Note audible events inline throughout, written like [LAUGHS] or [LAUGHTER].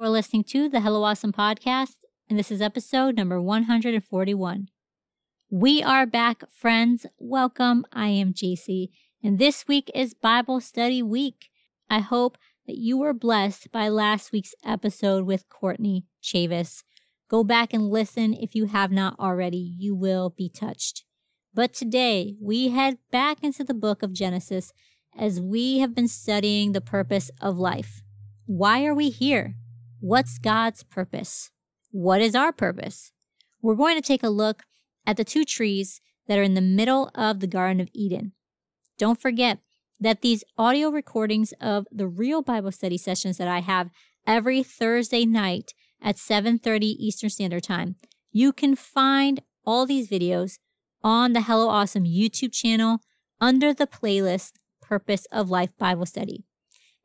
We're listening to the Hello Awesome podcast, and this is episode number 141. We are back, friends. Welcome. I am Jacy, and this week is Bible study week. I hope that you were blessed by last week's episode with Courtney Chavis. Go back and listen if you have not already. You will be touched. But today we head back into the book of Genesis as we have been studying the purpose of life. Why are we here? What's God's purpose? What is our purpose? We're going to take a look at the two trees that are in the middle of the Garden of Eden. Don't forget that these audio recordings of the real Bible study sessions that I have every Thursday night at 7:30 Eastern Standard Time. You can find all these videos on the Hello Awesome YouTube channel under the playlist Purpose of Life Bible Study.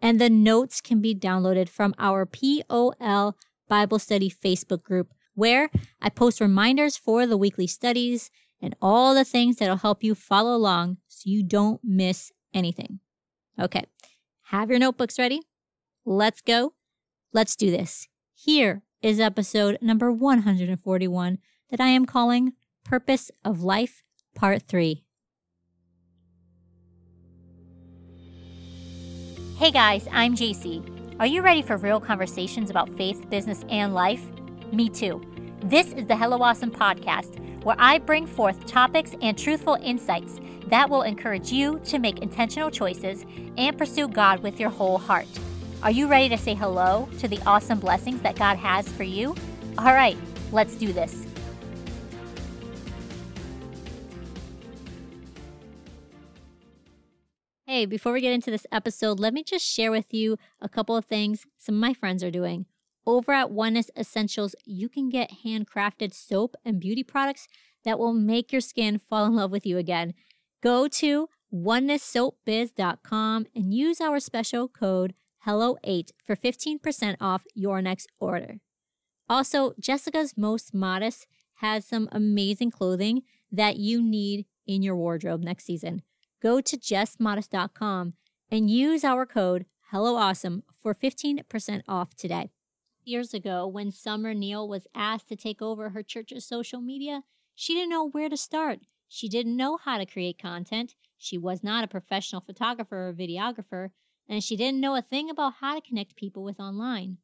And the notes can be downloaded from our POL Bible Study Facebook group, where I post reminders for the weekly studies and all the things that'll help you follow along so you don't miss anything. Okay, have your notebooks ready? Let's go. Let's do this. Here is episode number 141 that I am calling Purpose of Life, Part 3. Hey guys, I'm Jacy. Are you ready for real conversations about faith, business, and life? Me too. This is the Hello Awesome podcast, where I bring forth topics and truthful insights that will encourage you to make intentional choices and pursue God with your whole heart. Are you ready to say hello to the awesome blessings that God has for you? All right, let's do this. Hey, before we get into this episode, let me just share with you a couple of things some of my friends are doing. Over at Oneness Essentials, you can get handcrafted soap and beauty products that will make your skin fall in love with you again. Go to onenesssoapbiz.com and use our special code HELLO8 for 15% off your next order. Also, Jessica's Most Modest has some amazing clothing that you need in your wardrobe next season. Go to jessmodest.com and use our code HelloAwesome for 15% off today. Years ago, when Summer Neal was asked to take over her church's social media, she didn't know where to start. She didn't know how to create content. She was not a professional photographer or videographer, and she didn't know a thing about how to connect people with online.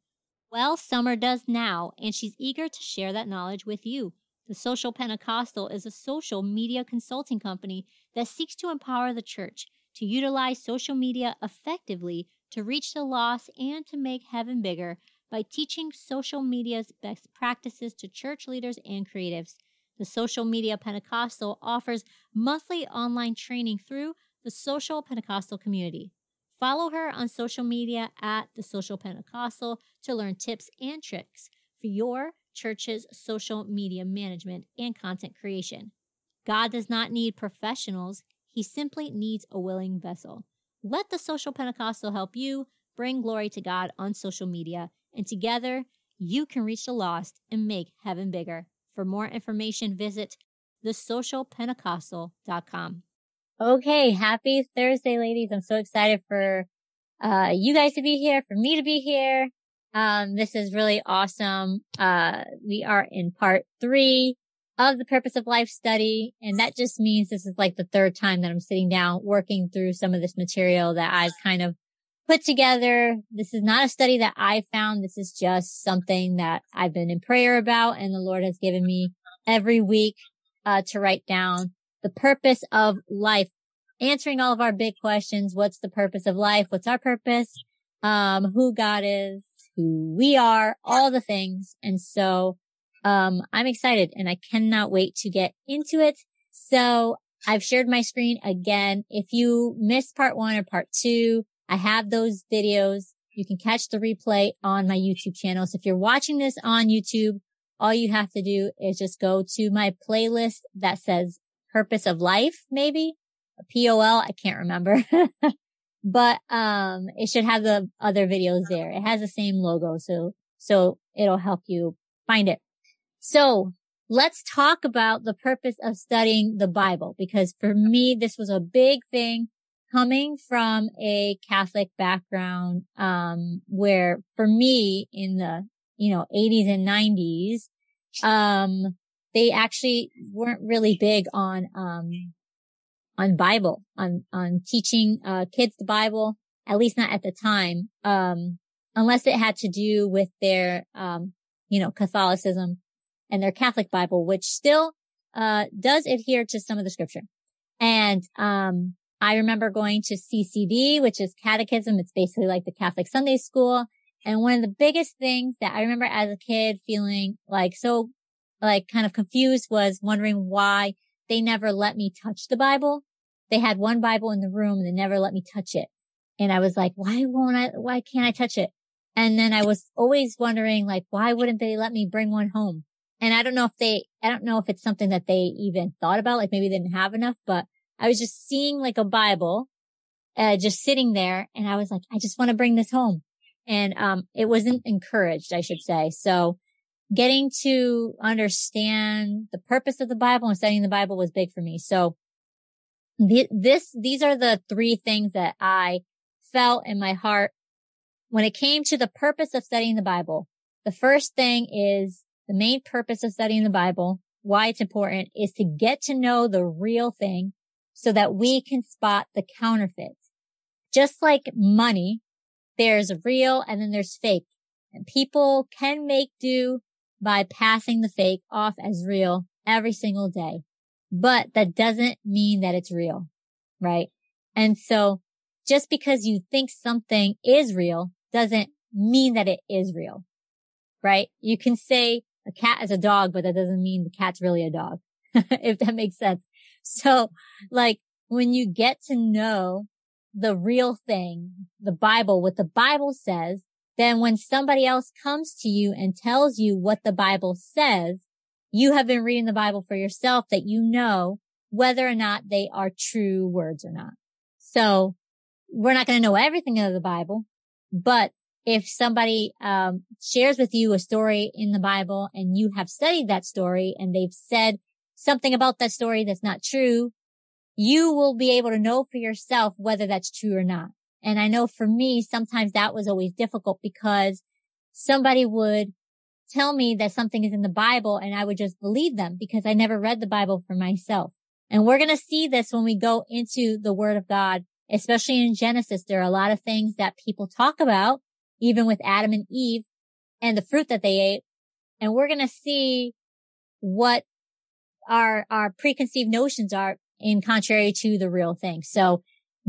Well, Summer does now, and she's eager to share that knowledge with you. The Social Pentecostal is a social media consulting company that seeks to empower the church to utilize social media effectively to reach the lost and to make heaven bigger by teaching social media's best practices to church leaders and creatives. The Social Media Pentecostal offers monthly online training through the Social Pentecostal community. Follow her on social media at the Social Pentecostal to learn tips and tricks for your church's social media management and content creation. God does not need professionals, He simply needs a willing vessel. Let the Social Pentecostal help you bring glory to God on social media, and together you can reach the lost and make heaven bigger. For more information, visit thesocialpentecostal.com. Okay, happy Thursday, ladies. I'm so excited for uh, you guys to be here, for me to be here. Um, this is really awesome. Uh, we are in part three of the purpose of life study. And that just means this is like the third time that I'm sitting down working through some of this material that I've kind of put together. This is not a study that I found. This is just something that I've been in prayer about and the Lord has given me every week, uh, to write down the purpose of life, answering all of our big questions. What's the purpose of life? What's our purpose? Um, who God is, who we are, all the things. And so, um, I'm excited and I cannot wait to get into it. So I've shared my screen again. If you missed part one or part two, I have those videos. You can catch the replay on my YouTube channel. So if you're watching this on YouTube, all you have to do is just go to my playlist that says purpose of life, maybe POL. I can't remember, [LAUGHS] but, um, it should have the other videos there. It has the same logo. So, so it'll help you find it. So let's talk about the purpose of studying the Bible, because for me, this was a big thing coming from a Catholic background, um, where for me in the, you know, 80s and 90s, um, they actually weren't really big on, um, on Bible, on, on teaching, uh, kids the Bible, at least not at the time. Um, unless it had to do with their, um, you know, Catholicism and their Catholic Bible, which still, uh, does adhere to some of the scripture. And, um, I remember going to CCD, which is catechism. It's basically like the Catholic Sunday school. And one of the biggest things that I remember as a kid feeling like so, like kind of confused was wondering why they never let me touch the Bible. They had one Bible in the room and they never let me touch it. And I was like, why won't I, why can't I touch it? And then I was always wondering, like, why wouldn't they let me bring one home? And I don't know if they, I don't know if it's something that they even thought about, like maybe they didn't have enough, but I was just seeing like a Bible, uh, just sitting there. And I was like, I just want to bring this home. And, um, it wasn't encouraged, I should say. So getting to understand the purpose of the Bible and studying the Bible was big for me. So th- this, these are the three things that I felt in my heart when it came to the purpose of studying the Bible. The first thing is the main purpose of studying the Bible, why it's important is to get to know the real thing so that we can spot the counterfeits. Just like money, there's real and then there's fake and people can make do by passing the fake off as real every single day. But that doesn't mean that it's real, right? And so just because you think something is real doesn't mean that it is real, right? You can say a cat is a dog, but that doesn't mean the cat's really a dog, [LAUGHS] if that makes sense. So like when you get to know the real thing, the Bible, what the Bible says, then when somebody else comes to you and tells you what the Bible says, you have been reading the Bible for yourself that you know whether or not they are true words or not. So we're not going to know everything of the Bible, but if somebody um, shares with you a story in the Bible and you have studied that story and they've said something about that story that's not true, you will be able to know for yourself whether that's true or not. And I know for me, sometimes that was always difficult because somebody would tell me that something is in the Bible and I would just believe them because I never read the Bible for myself. And we're going to see this when we go into the word of God, especially in Genesis. There are a lot of things that people talk about, even with Adam and Eve and the fruit that they ate. And we're going to see what our, our preconceived notions are in contrary to the real thing. So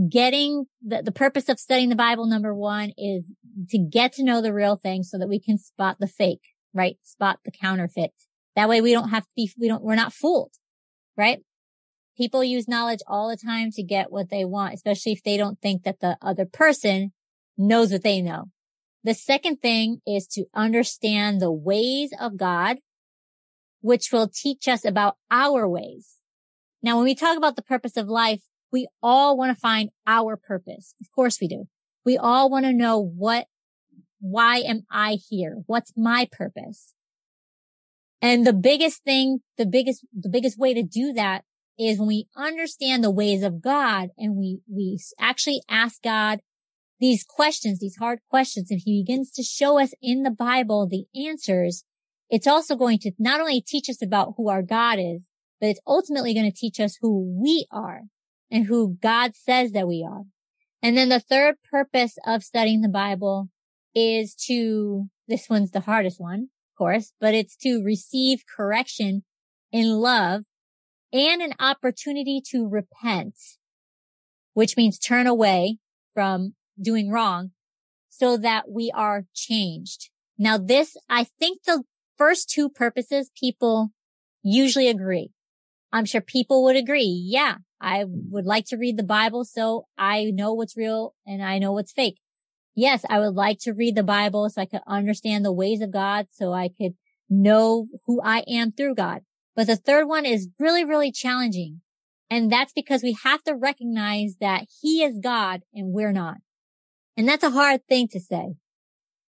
getting the, the purpose of studying the Bible, number one, is to get to know the real thing so that we can spot the fake, right? Spot the counterfeit. That way we don't have to be, we don't, we're not fooled, right? People use knowledge all the time to get what they want, especially if they don't think that the other person knows what they know. The second thing is to understand the ways of God, which will teach us about our ways. Now, when we talk about the purpose of life, we all want to find our purpose. Of course we do. We all want to know what, why am I here? What's my purpose? And the biggest thing, the biggest, the biggest way to do that is when we understand the ways of God and we, we actually ask God these questions, these hard questions, and he begins to show us in the Bible the answers. It's also going to not only teach us about who our God is, but it's ultimately going to teach us who we are and who God says that we are. And then the third purpose of studying the Bible is to, this one's the hardest one, of course, but it's to receive correction in love and an opportunity to repent, which means turn away from doing wrong so that we are changed. Now this, I think the first two purposes people usually agree. I'm sure people would agree. Yeah, I would like to read the Bible so I know what's real and I know what's fake. Yes, I would like to read the Bible so I could understand the ways of God, so I could know who I am through God. But the third one is really, really challenging. And that's because we have to recognize that he is God and we're not. And that's a hard thing to say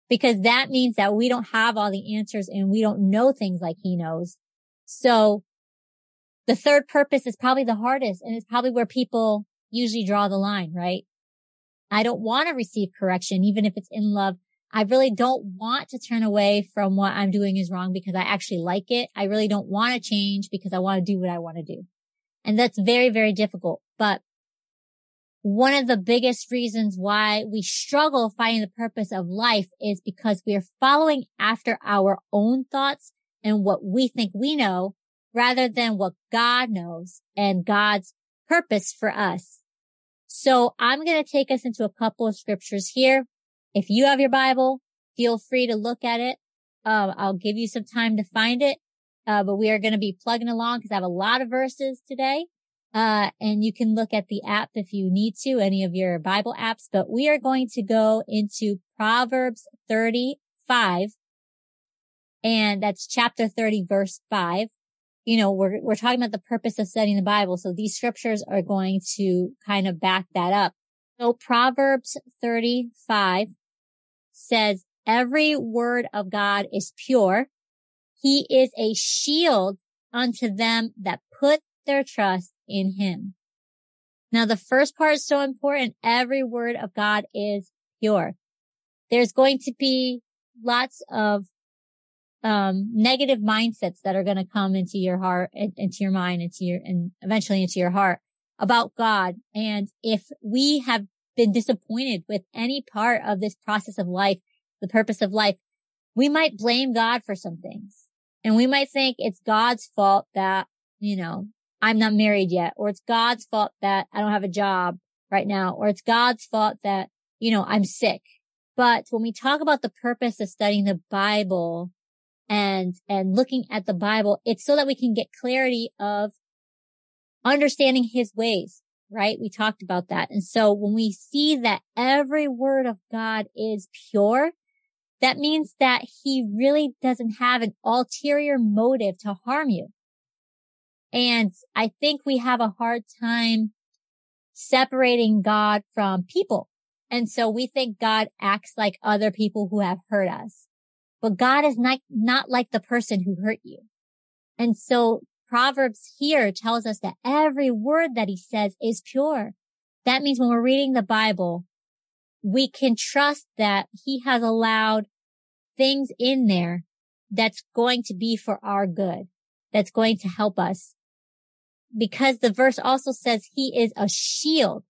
because that means that we don't have all the answers and we don't know things like he knows. So the third purpose is probably the hardest and it's probably where people usually draw the line, right? I don't want to receive correction, even if it's in love. I really don't want to turn away from what I'm doing is wrong because I actually like it. I really don't want to change because I want to do what I want to do. And that's very, very difficult. But one of the biggest reasons why we struggle finding the purpose of life is because we are following after our own thoughts and what we think we know rather than what God knows and God's purpose for us. So I'm going to take us into a couple of scriptures here. If you have your Bible, feel free to look at it. Uh, I'll give you some time to find it. Uh, but we are going to be plugging along because I have a lot of verses today. Uh, and you can look at the app if you need to, any of your Bible apps, but we are going to go into Proverbs 35 and that's chapter 30 verse 5. You know, we're, we're talking about the purpose of studying the Bible. So these scriptures are going to kind of back that up. So Proverbs 35 says, every word of God is pure. He is a shield unto them that put their trust in him. Now, the first part is so important. Every word of God is pure. There's going to be lots of um, negative mindsets that are going to come into your heart, into your mind, into your, and eventually into your heart about God. And if we have been disappointed with any part of this process of life, the purpose of life, we might blame God for some things. And we might think it's God's fault that, you know, I'm not married yet, or it's God's fault that I don't have a job right now, or it's God's fault that, you know, I'm sick. But when we talk about the purpose of studying the Bible and, and looking at the Bible, it's so that we can get clarity of understanding his ways, right? We talked about that. And so when we see that every word of God is pure, that means that he really doesn't have an ulterior motive to harm you. And I think we have a hard time separating God from people. And so we think God acts like other people who have hurt us, but God is not, not like the person who hurt you. And so Proverbs here tells us that every word that he says is pure. That means when we're reading the Bible, we can trust that he has allowed things in there that's going to be for our good, that's going to help us because the verse also says he is a shield.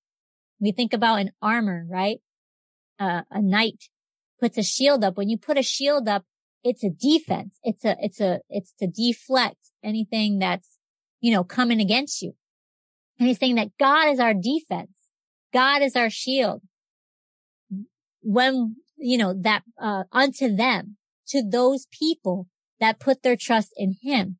We think about an armor, right? Uh, a knight puts a shield up. When you put a shield up, it's a defense. It's a, it's a, it's to deflect anything that's, you know, coming against you. And he's saying that God is our defense. God is our shield. When, you know, that, uh, unto them, to those people that put their trust in him.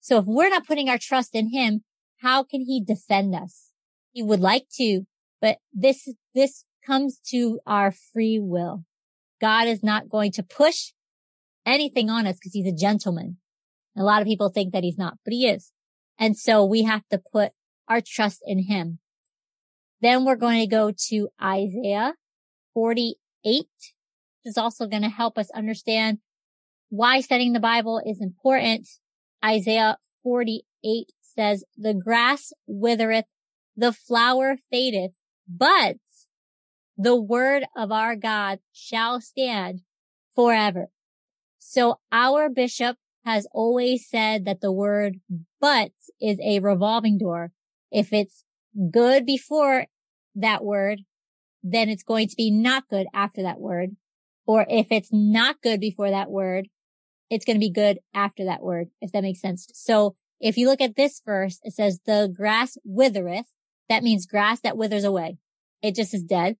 So if we're not putting our trust in him, how can he defend us? He would like to, but this, this comes to our free will. God is not going to push anything on us because he's a gentleman. A lot of people think that he's not, but he is. And so we have to put our trust in him. Then we're going to go to Isaiah 48. This is also going to help us understand why studying the Bible is important. Isaiah 48 says, the grass withereth, the flower fadeth, but the word of our God shall stand forever. So our bishop has always said that the word but is a revolving door. If it's good before that word, then it's going to be not good after that word. Or if it's not good before that word, it's going to be good after that word, if that makes sense. So if you look at this verse, it says the grass withereth. That means grass that withers away. It just is dead.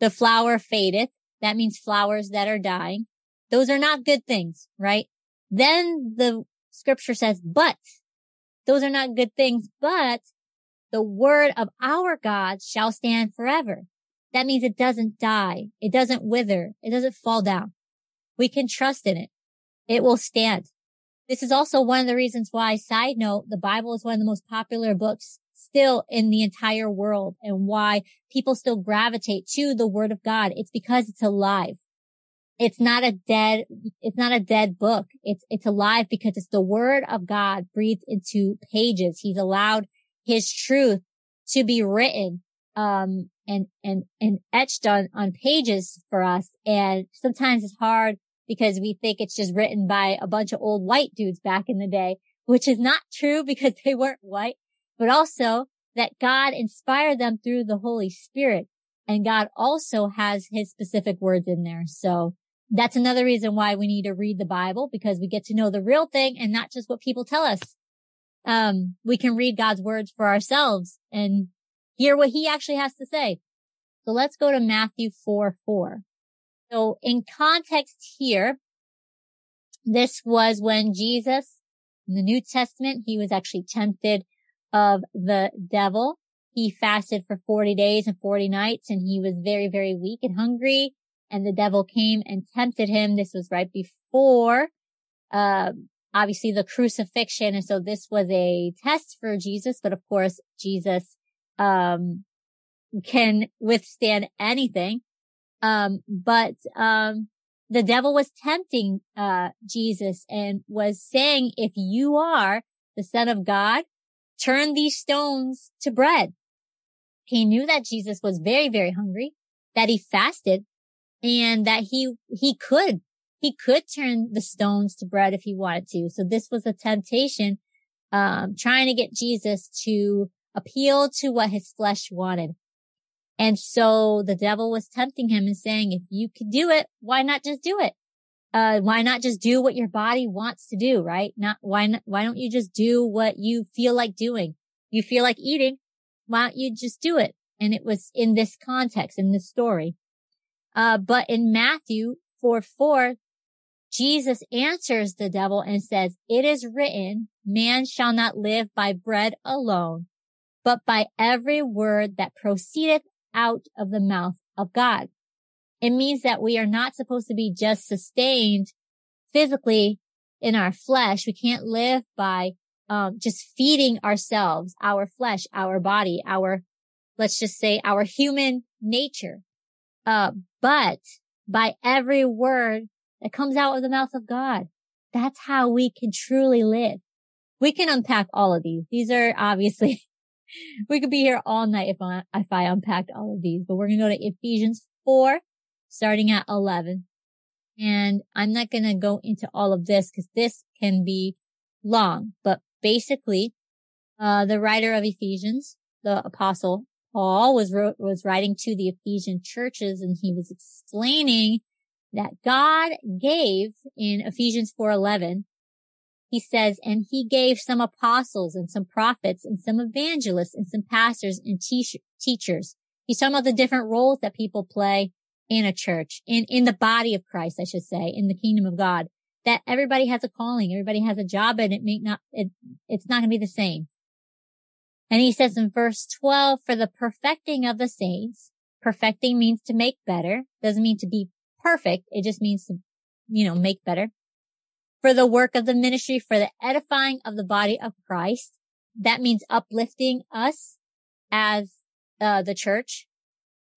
The flower fadeth. That means flowers that are dying. Those are not good things, right? Then the scripture says, but those are not good things, but the word of our God shall stand forever. That means it doesn't die. It doesn't wither. It doesn't fall down. We can trust in it. It will stand. This is also one of the reasons why, side note, the Bible is one of the most popular books still in the entire world and why people still gravitate to the word of God. It's because it's alive. It's not a dead, it's not a dead book. It's, it's alive because it's the word of God breathed into pages. He's allowed his truth to be written, um, and, and, and etched on, on pages for us. And sometimes it's hard because we think it's just written by a bunch of old white dudes back in the day, which is not true because they weren't white, but also that God inspired them through the Holy Spirit. And God also has his specific words in there. So that's another reason why we need to read the Bible because we get to know the real thing and not just what people tell us. Um, we can read God's words for ourselves and hear what he actually has to say. So let's go to Matthew 4, 4. So in context here, this was when Jesus in the New Testament, he was actually tempted of the devil. He fasted for 40 days and 40 nights and he was very, very weak and hungry. And the devil came and tempted him. This was right before, uh, obviously the crucifixion. And so this was a test for Jesus. But of course, Jesus, um, can withstand anything. Um, but, um, the devil was tempting, uh, Jesus and was saying, if you are the son of God, turn these stones to bread. He knew that Jesus was very, very hungry, that he fasted and that he, he could, he could turn the stones to bread if he wanted to. So this was a temptation, um, trying to get Jesus to appeal to what his flesh wanted. And so the devil was tempting him and saying, if you could do it, why not just do it? Uh, why not just do what your body wants to do, right? Not, why not, why don't you just do what you feel like doing? You feel like eating. Why don't you just do it? And it was in this context, in this story. Uh, but in Matthew 4, 4, Jesus answers the devil and says, it is written, man shall not live by bread alone, but by every word that proceedeth out of the mouth of God. It means that we are not supposed to be just sustained physically in our flesh. We can't live by um, just feeding ourselves, our flesh, our body, our, let's just say our human nature. Uh, but by every word that comes out of the mouth of God, that's how we can truly live. We can unpack all of these. These are obviously [LAUGHS] we could be here all night if I, if I unpacked all of these, but we're going to go to Ephesians 4, starting at 11. And I'm not going to go into all of this because this can be long, but basically, uh, the writer of Ephesians, the apostle Paul was wrote, was writing to the Ephesian churches and he was explaining that God gave in Ephesians 4:11 he says, and he gave some apostles and some prophets and some evangelists and some pastors and te- teachers. He's talking about the different roles that people play in a church, in, in the body of Christ, I should say, in the kingdom of God, that everybody has a calling, everybody has a job, and it may not, it, it's not going to be the same. And he says in verse 12, for the perfecting of the saints, perfecting means to make better, doesn't mean to be perfect. It just means to, you know, make better for the work of the ministry, for the edifying of the body of Christ. That means uplifting us as uh, the church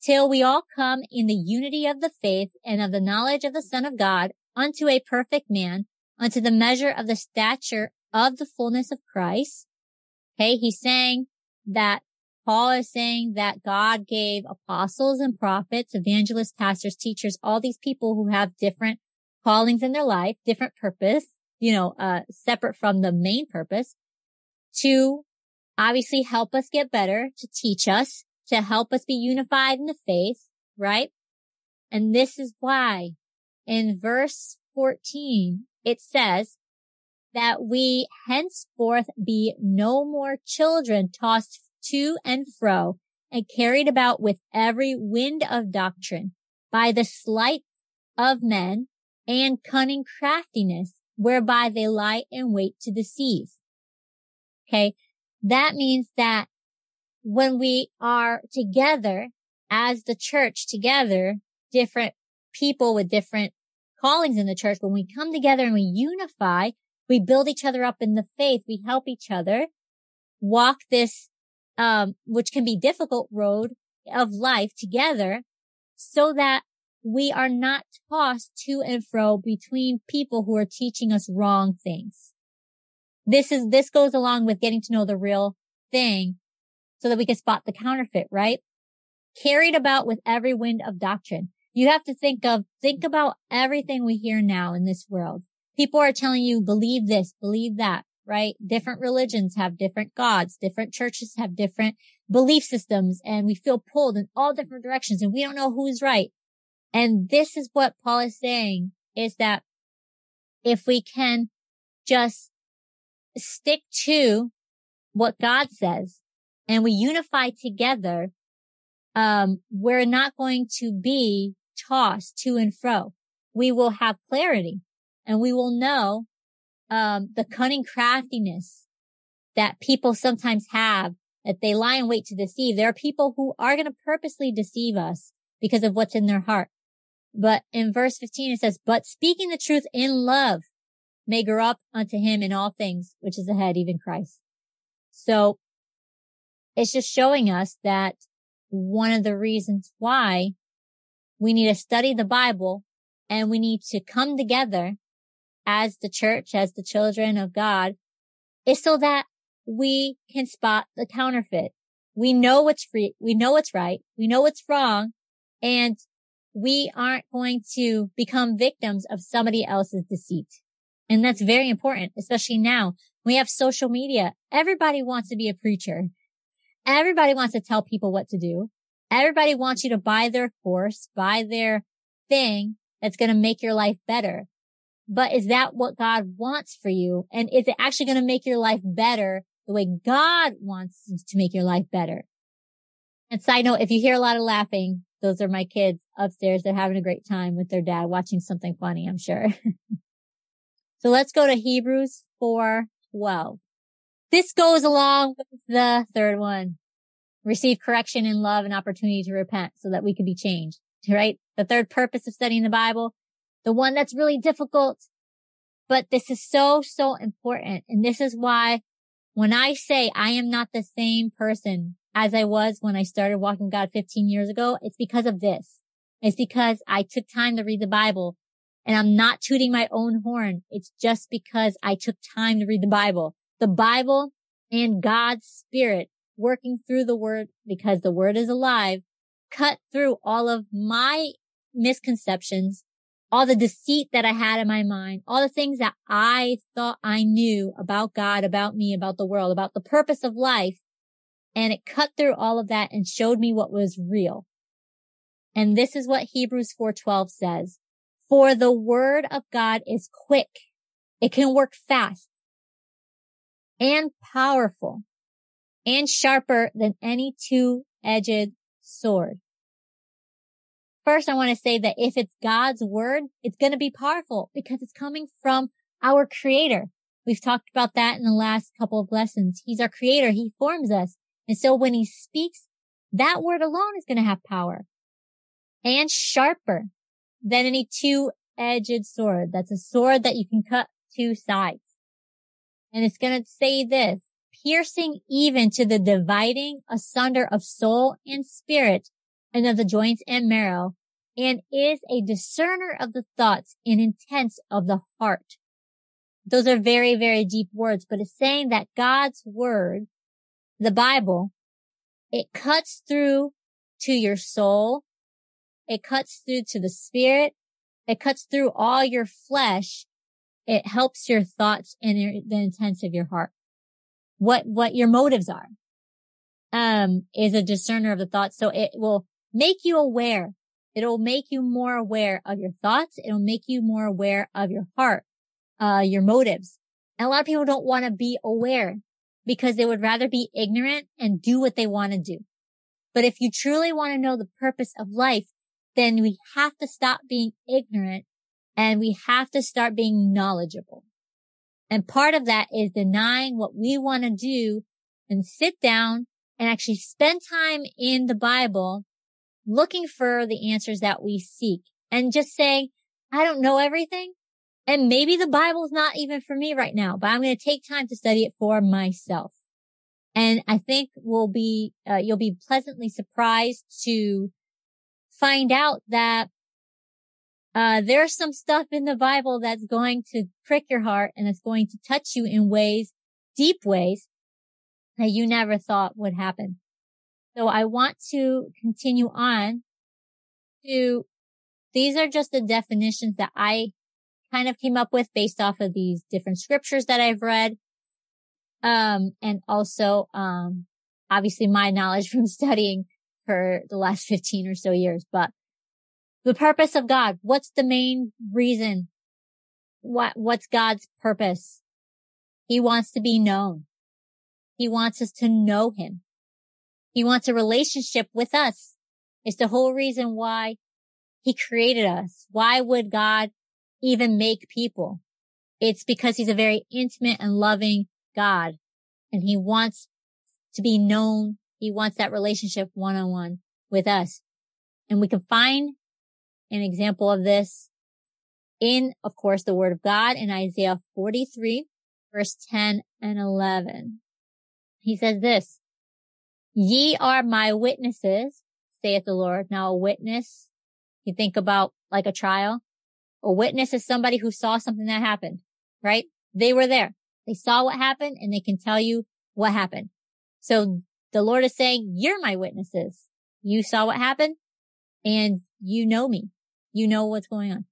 till we all come in the unity of the faith and of the knowledge of the son of God unto a perfect man, unto the measure of the stature of the fullness of Christ. Okay. He's saying that Paul is saying that God gave apostles and prophets, evangelists, pastors, teachers, all these people who have different callings in their life, different purpose, you know, uh, separate from the main purpose to obviously help us get better, to teach us, to help us be unified in the faith, right? And this is why in verse 14, it says that we henceforth be no more children tossed to and fro and carried about with every wind of doctrine by the sleight of men and cunning craftiness, whereby they lie in wait to deceive. Okay. That means that when we are together as the church together, different people with different callings in the church, when we come together and we unify, we build each other up in the faith. We help each other walk this, um, which can be difficult road of life together so that we are not tossed to and fro between people who are teaching us wrong things. This is, this goes along with getting to know the real thing so that we can spot the counterfeit, right? Carried about with every wind of doctrine. You have to think of, think about everything we hear now in this world. People are telling you, believe this, believe that, right? Different religions have different gods. Different churches have different belief systems and we feel pulled in all different directions and we don't know who's right. And this is what Paul is saying is that if we can just stick to what God says and we unify together, um, we're not going to be tossed to and fro. We will have clarity and we will know, um, the cunning craftiness that people sometimes have that they lie in wait to deceive. There are people who are going to purposely deceive us because of what's in their heart. But in verse 15, it says, but speaking the truth in love may grow up unto him in all things, which is ahead, even Christ. So it's just showing us that one of the reasons why we need to study the Bible and we need to come together as the church, as the children of God is so that we can spot the counterfeit. We know what's free. We know what's right. We know what's wrong. And we aren't going to become victims of somebody else's deceit. And that's very important, especially now. We have social media. Everybody wants to be a preacher. Everybody wants to tell people what to do. Everybody wants you to buy their course, buy their thing that's going to make your life better. But is that what God wants for you? And is it actually going to make your life better the way God wants to make your life better? And side note, if you hear a lot of laughing, those are my kids upstairs. They're having a great time with their dad watching something funny, I'm sure. [LAUGHS] so let's go to Hebrews 4 12. This goes along with the third one. Receive correction in love and opportunity to repent so that we can be changed, right? The third purpose of studying the Bible, the one that's really difficult, but this is so, so important. And this is why when I say I am not the same person as I was when I started walking God 15 years ago, it's because of this. It's because I took time to read the Bible and I'm not tooting my own horn. It's just because I took time to read the Bible. The Bible and God's spirit working through the word because the word is alive, cut through all of my misconceptions, all the deceit that I had in my mind, all the things that I thought I knew about God, about me, about the world, about the purpose of life. And it cut through all of that and showed me what was real. And this is what Hebrews 4:12 says. For the word of God is quick. It can work fast and powerful and sharper than any two-edged sword. First, I want to say that if it's God's word, it's going to be powerful because it's coming from our creator. We've talked about that in the last couple of lessons. He's our creator. He forms us. And so when he speaks, that word alone is going to have power and sharper than any two-edged sword. That's a sword that you can cut two sides. And it's going to say this, piercing even to the dividing asunder of soul and spirit and of the joints and marrow and is a discerner of the thoughts and intents of the heart. Those are very, very deep words, but it's saying that God's word, the Bible, it cuts through to your soul it cuts through to the spirit. It cuts through all your flesh. It helps your thoughts and your, the intents of your heart. What, what your motives are, um, is a discerner of the thoughts. So it will make you aware. It'll make you more aware of your thoughts. It'll make you more aware of your heart, uh, your motives. And a lot of people don't want to be aware because they would rather be ignorant and do what they want to do. But if you truly want to know the purpose of life, then we have to stop being ignorant and we have to start being knowledgeable. And part of that is denying what we want to do and sit down and actually spend time in the Bible looking for the answers that we seek and just saying, I don't know everything. And maybe the Bible's not even for me right now, but I'm going to take time to study it for myself. And I think we'll be, uh, you'll be pleasantly surprised to find out that uh, there's some stuff in the Bible that's going to prick your heart and it's going to touch you in ways, deep ways that you never thought would happen. So I want to continue on to, these are just the definitions that I kind of came up with based off of these different scriptures that I've read. Um, and also, um, obviously my knowledge [LAUGHS] from studying for the last 15 or so years, but the purpose of God, what's the main reason? What, what's God's purpose? He wants to be known. He wants us to know him. He wants a relationship with us. It's the whole reason why he created us. Why would God even make people? It's because he's a very intimate and loving God and he wants to be known. He wants that relationship one on one with us. And we can find an example of this in, of course, the word of God in Isaiah 43 verse 10 and 11. He says this, ye are my witnesses, saith the Lord. Now a witness, you think about like a trial. A witness is somebody who saw something that happened, right? They were there. They saw what happened and they can tell you what happened. So the Lord is saying, you're my witnesses. You saw what happened and you know me. You know what's going on.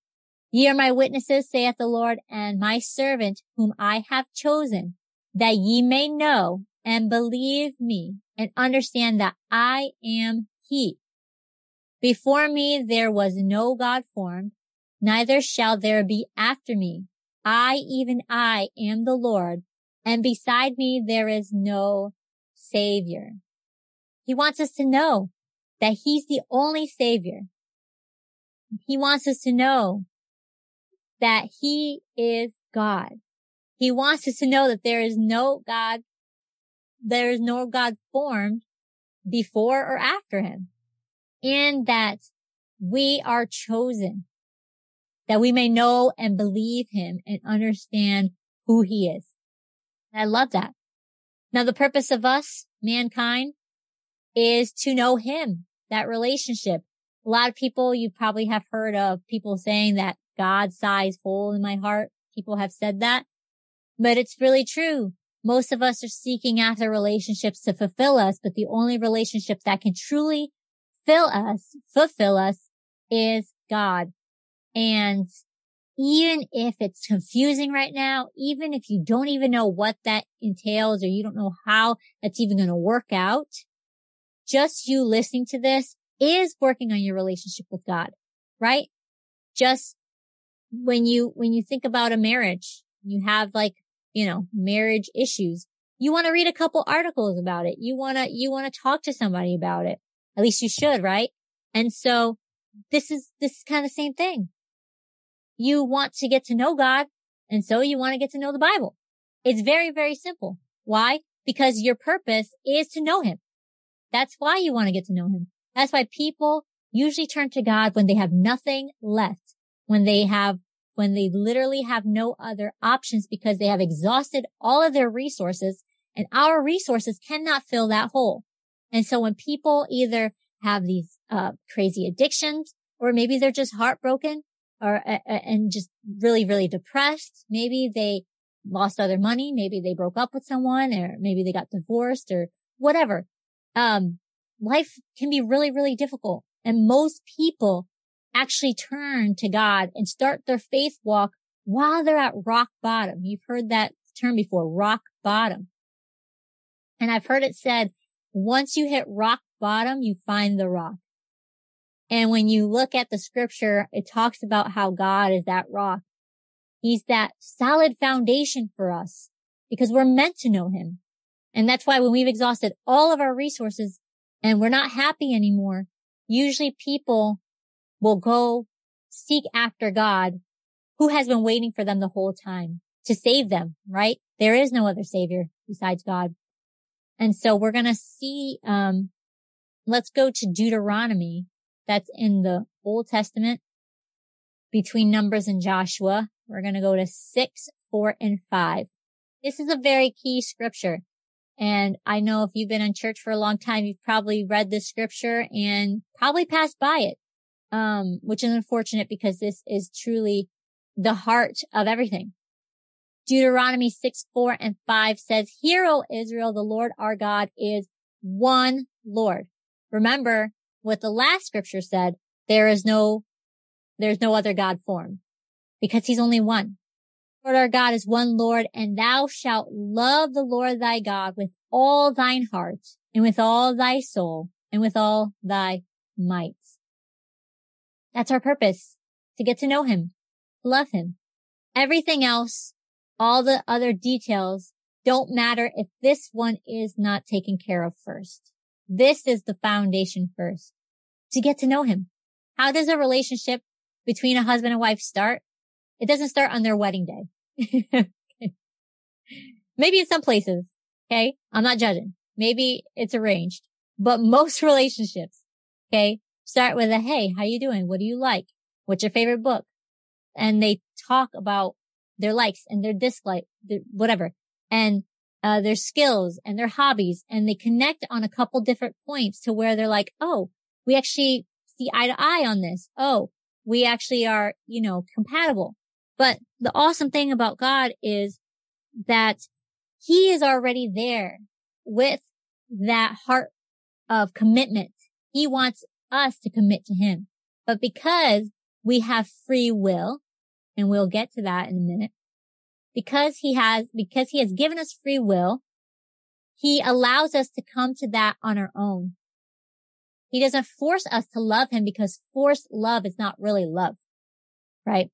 Ye are my witnesses, saith the Lord, and my servant whom I have chosen, that ye may know and believe me and understand that I am he. Before me there was no God formed, neither shall there be after me. I, even I, am the Lord, and beside me there is no savior. He wants us to know that he's the only savior. He wants us to know that he is God. He wants us to know that there is no God, there is no God formed before or after him and that we are chosen that we may know and believe him and understand who he is. I love that. Now the purpose of us, mankind, is to know him, that relationship. A lot of people you probably have heard of people saying that God size hole in my heart. People have said that, but it's really true. Most of us are seeking after relationships to fulfill us, but the only relationship that can truly fill us, fulfill us is God. And even if it's confusing right now, even if you don't even know what that entails or you don't know how that's even going to work out, just you listening to this is working on your relationship with God, right? Just when you, when you think about a marriage, you have like, you know, marriage issues. You want to read a couple articles about it. You want to, you want to talk to somebody about it. At least you should, right? And so this is, this is kind of the same thing. You want to get to know God. And so you want to get to know the Bible. It's very, very simple. Why? Because your purpose is to know him. That's why you want to get to know him. That's why people usually turn to God when they have nothing left, when they have, when they literally have no other options because they have exhausted all of their resources and our resources cannot fill that hole. And so when people either have these, uh, crazy addictions or maybe they're just heartbroken or, uh, and just really, really depressed, maybe they lost all their money. Maybe they broke up with someone or maybe they got divorced or whatever um, life can be really, really difficult. And most people actually turn to God and start their faith walk while they're at rock bottom. You've heard that term before, rock bottom. And I've heard it said, once you hit rock bottom, you find the rock. And when you look at the scripture, it talks about how God is that rock. He's that solid foundation for us because we're meant to know him. And that's why when we've exhausted all of our resources and we're not happy anymore, usually people will go seek after God who has been waiting for them the whole time to save them, right? There is no other savior besides God. And so we're going to see, um, let's go to Deuteronomy. That's in the Old Testament between Numbers and Joshua. We're going to go to six, four, and five. This is a very key scripture. And I know if you've been in church for a long time, you've probably read this scripture and probably passed by it. Um, which is unfortunate because this is truly the heart of everything. Deuteronomy 6, 4 and 5 says, Hear, O Israel, the Lord our God is one Lord. remember what the last scripture said. There is no, there's no other God formed because he's only one. Lord our God is one Lord and thou shalt love the Lord thy God with all thine heart and with all thy soul and with all thy might. That's our purpose to get to know him, love him. Everything else, all the other details don't matter if this one is not taken care of first. This is the foundation first to get to know him. How does a relationship between a husband and wife start? It doesn't start on their wedding day. [LAUGHS] Maybe in some places. Okay. I'm not judging. Maybe it's arranged, but most [LAUGHS] relationships, okay, start with a, Hey, how you doing? What do you like? What's your favorite book? And they talk about their likes and their dislikes, whatever, and uh, their skills and their hobbies. And they connect on a couple different points to where they're like, Oh, we actually see eye to eye on this. Oh, we actually are, you know, compatible. But the awesome thing about God is that he is already there with that heart of commitment. He wants us to commit to him. But because we have free will, and we'll get to that in a minute, because he has, because he has given us free will, he allows us to come to that on our own. He doesn't force us to love him because forced love is not really love, right?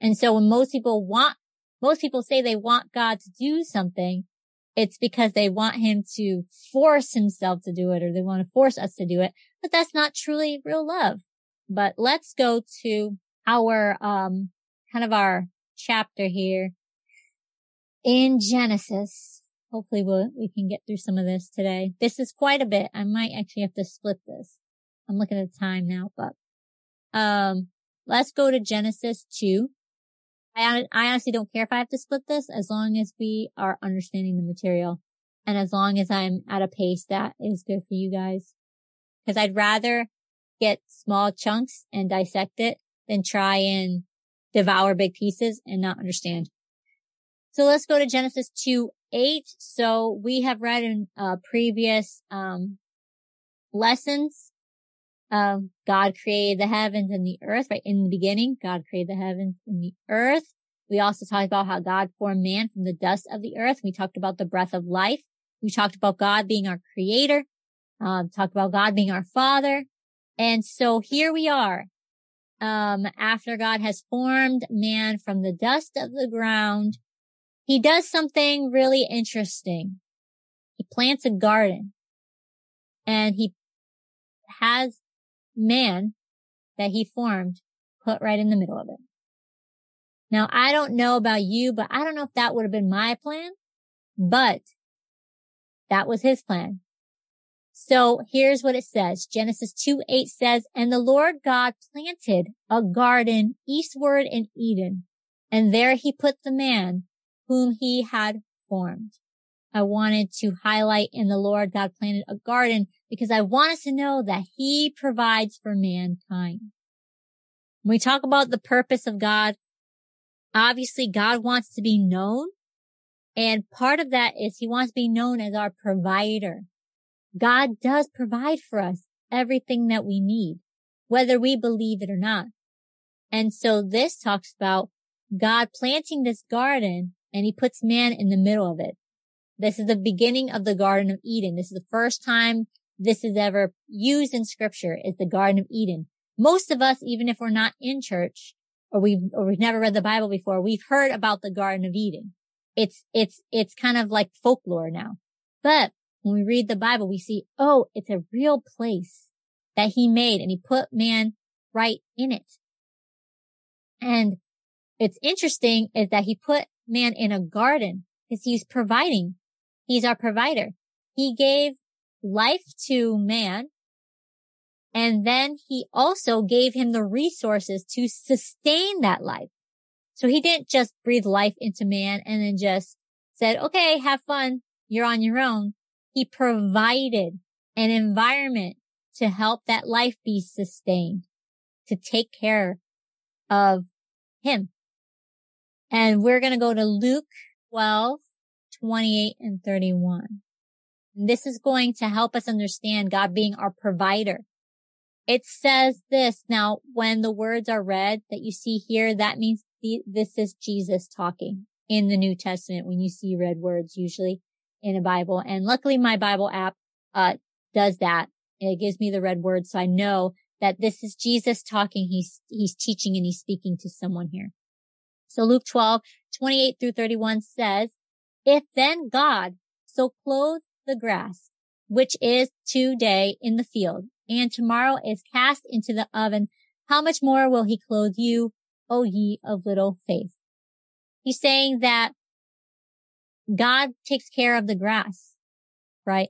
And so when most people want, most people say they want God to do something, it's because they want him to force himself to do it or they want to force us to do it. But that's not truly real love. But let's go to our, um, kind of our chapter here in Genesis. Hopefully we'll, we can get through some of this today. This is quite a bit. I might actually have to split this. I'm looking at the time now, but, um, let's go to Genesis 2. I, I honestly don't care if I have to split this as long as we are understanding the material and as long as I'm at a pace that is good for you guys. Cause I'd rather get small chunks and dissect it than try and devour big pieces and not understand. So let's go to Genesis 2, 8. So we have read in uh, previous, um, lessons um, God created the heavens and the earth, right? In the beginning, God created the heavens and the earth. We also talked about how God formed man from the dust of the earth. We talked about the breath of life. We talked about God being our creator. Um, talked about God being our father. And so here we are. Um, after God has formed man from the dust of the ground, he does something really interesting. He plants a garden and he has man that he formed put right in the middle of it. Now, I don't know about you, but I don't know if that would have been my plan, but that was his plan. So here's what it says. Genesis 2, 8 says, And the Lord God planted a garden eastward in Eden, and there he put the man whom he had formed. I wanted to highlight in the Lord God planted a garden because I want us to know that he provides for mankind. When we talk about the purpose of God, obviously God wants to be known. And part of that is he wants to be known as our provider. God does provide for us everything that we need, whether we believe it or not. And so this talks about God planting this garden and he puts man in the middle of it. This is the beginning of the Garden of Eden. This is the first time this is ever used in scripture is the Garden of Eden. Most of us, even if we're not in church or we've, or we've never read the Bible before, we've heard about the Garden of Eden. It's, it's, it's kind of like folklore now. But when we read the Bible, we see, oh, it's a real place that he made and he put man right in it. And it's interesting is that he put man in a garden because he's providing He's our provider. He gave life to man. And then he also gave him the resources to sustain that life. So he didn't just breathe life into man and then just said, okay, have fun. You're on your own. He provided an environment to help that life be sustained, to take care of him. And we're going to go to Luke 12, 28 and 31. This is going to help us understand God being our provider. It says this now, when the words are red that you see here, that means the, this is Jesus talking in the New Testament when you see red words usually in a Bible. And luckily my Bible app, uh, does that. It gives me the red words. So I know that this is Jesus talking. He's, he's teaching and he's speaking to someone here. So Luke 12, 28 through 31 says, if then God so clothe the grass, which is today in the field and tomorrow is cast into the oven, how much more will he clothe you, O ye of little faith? He's saying that God takes care of the grass, right?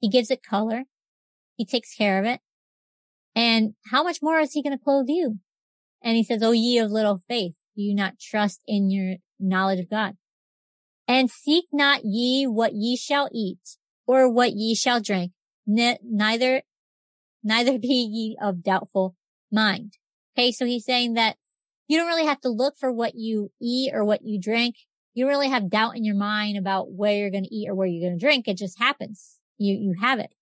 He gives it color. He takes care of it. And how much more is he going to clothe you? And he says, O ye of little faith, do you not trust in your knowledge of God? And seek not ye what ye shall eat or what ye shall drink, neither, neither [LAUGHS] be ye of doubtful mind. Okay. So he's saying that you don't really have to look for what you eat or what you drink. You really have doubt in your mind about where you're going to eat or where you're going to drink. It just happens. You, you have it.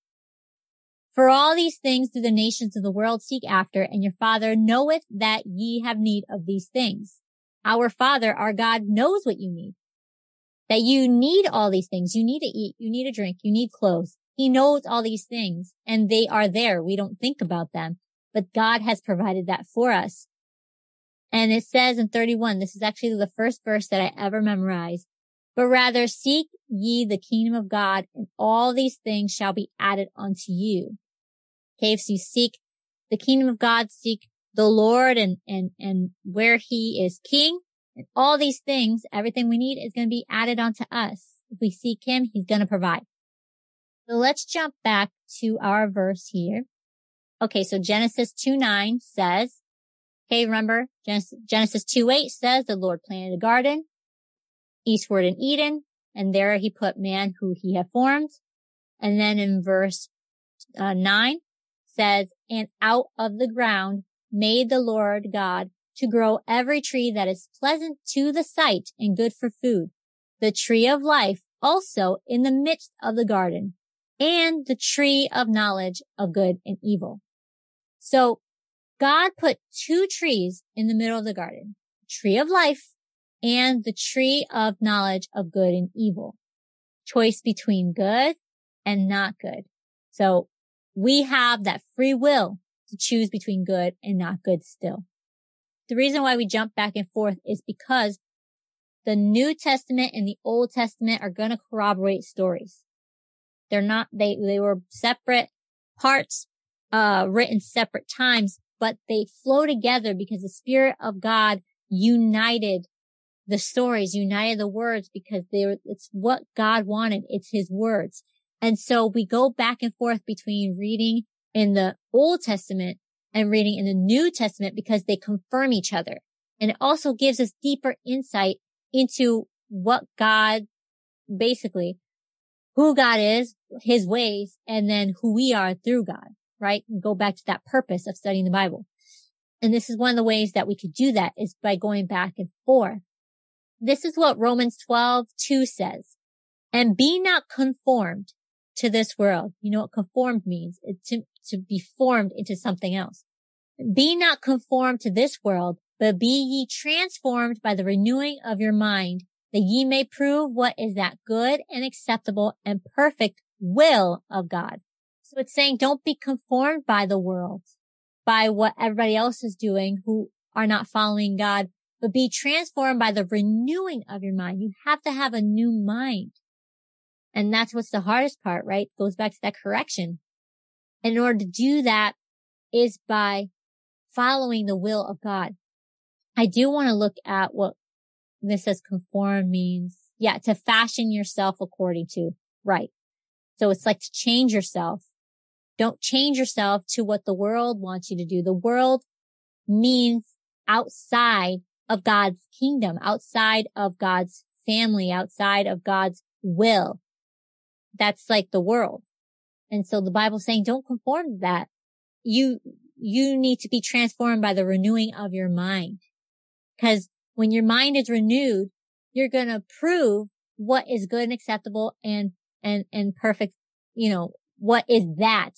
For all these things do the nations of the world seek after, and your father knoweth that ye have need of these things. Our father, our God knows what you need. That you need all these things. You need to eat. You need to drink. You need clothes. He knows all these things and they are there. We don't think about them, but God has provided that for us. And it says in 31, this is actually the first verse that I ever memorized, but rather seek ye the kingdom of God and all these things shall be added unto you. Okay. So you seek the kingdom of God, seek the Lord and, and, and where he is king and all these things, everything we need is going to be added onto us. If we seek him, he's going to provide. So let's jump back to our verse here. Okay. So Genesis 2 9 says, okay, remember Genesis, Genesis 2 8 says the Lord planted a garden eastward in Eden and there he put man who he had formed. And then in verse uh, 9 says, and out of the ground made the Lord God to grow every tree that is pleasant to the sight and good for food, the tree of life also in the midst of the garden, and the tree of knowledge of good and evil. So God put two trees in the middle of the garden, tree of life and the tree of knowledge of good and evil. Choice between good and not good. So we have that free will to choose between good and not good still. The reason why we jump back and forth is because the New Testament and the Old Testament are going to corroborate stories. They're not, they, they were separate parts, uh, written separate times, but they flow together because the Spirit of God united the stories, united the words because they were, it's what God wanted. It's his words. And so we go back and forth between reading in the Old Testament and reading in the New Testament because they confirm each other. And it also gives us deeper insight into what God basically, who God is, his ways, and then who we are through God, right? And go back to that purpose of studying the Bible. And this is one of the ways that we could do that is by going back and forth. This is what Romans 12, 2 says. And be not conformed to this world. You know what conformed means? It's to, to be formed into something else. Be not conformed to this world, but be ye transformed by the renewing of your mind, that ye may prove what is that good and acceptable and perfect will of God. So it's saying don't be conformed by the world, by what everybody else is doing who are not following God, but be transformed by the renewing of your mind. You have to have a new mind. And that's what's the hardest part, right? Goes back to that correction. In order to do that is by following the will of God. I do want to look at what this says conform means. Yeah, to fashion yourself according to, right. So it's like to change yourself. Don't change yourself to what the world wants you to do. The world means outside of God's kingdom, outside of God's family, outside of God's will that's like the world. And so the Bible's saying don't conform to that. You, you need to be transformed by the renewing of your mind. Cause when your mind is renewed, you're going to prove what is good and acceptable and, and, and perfect you know, what is that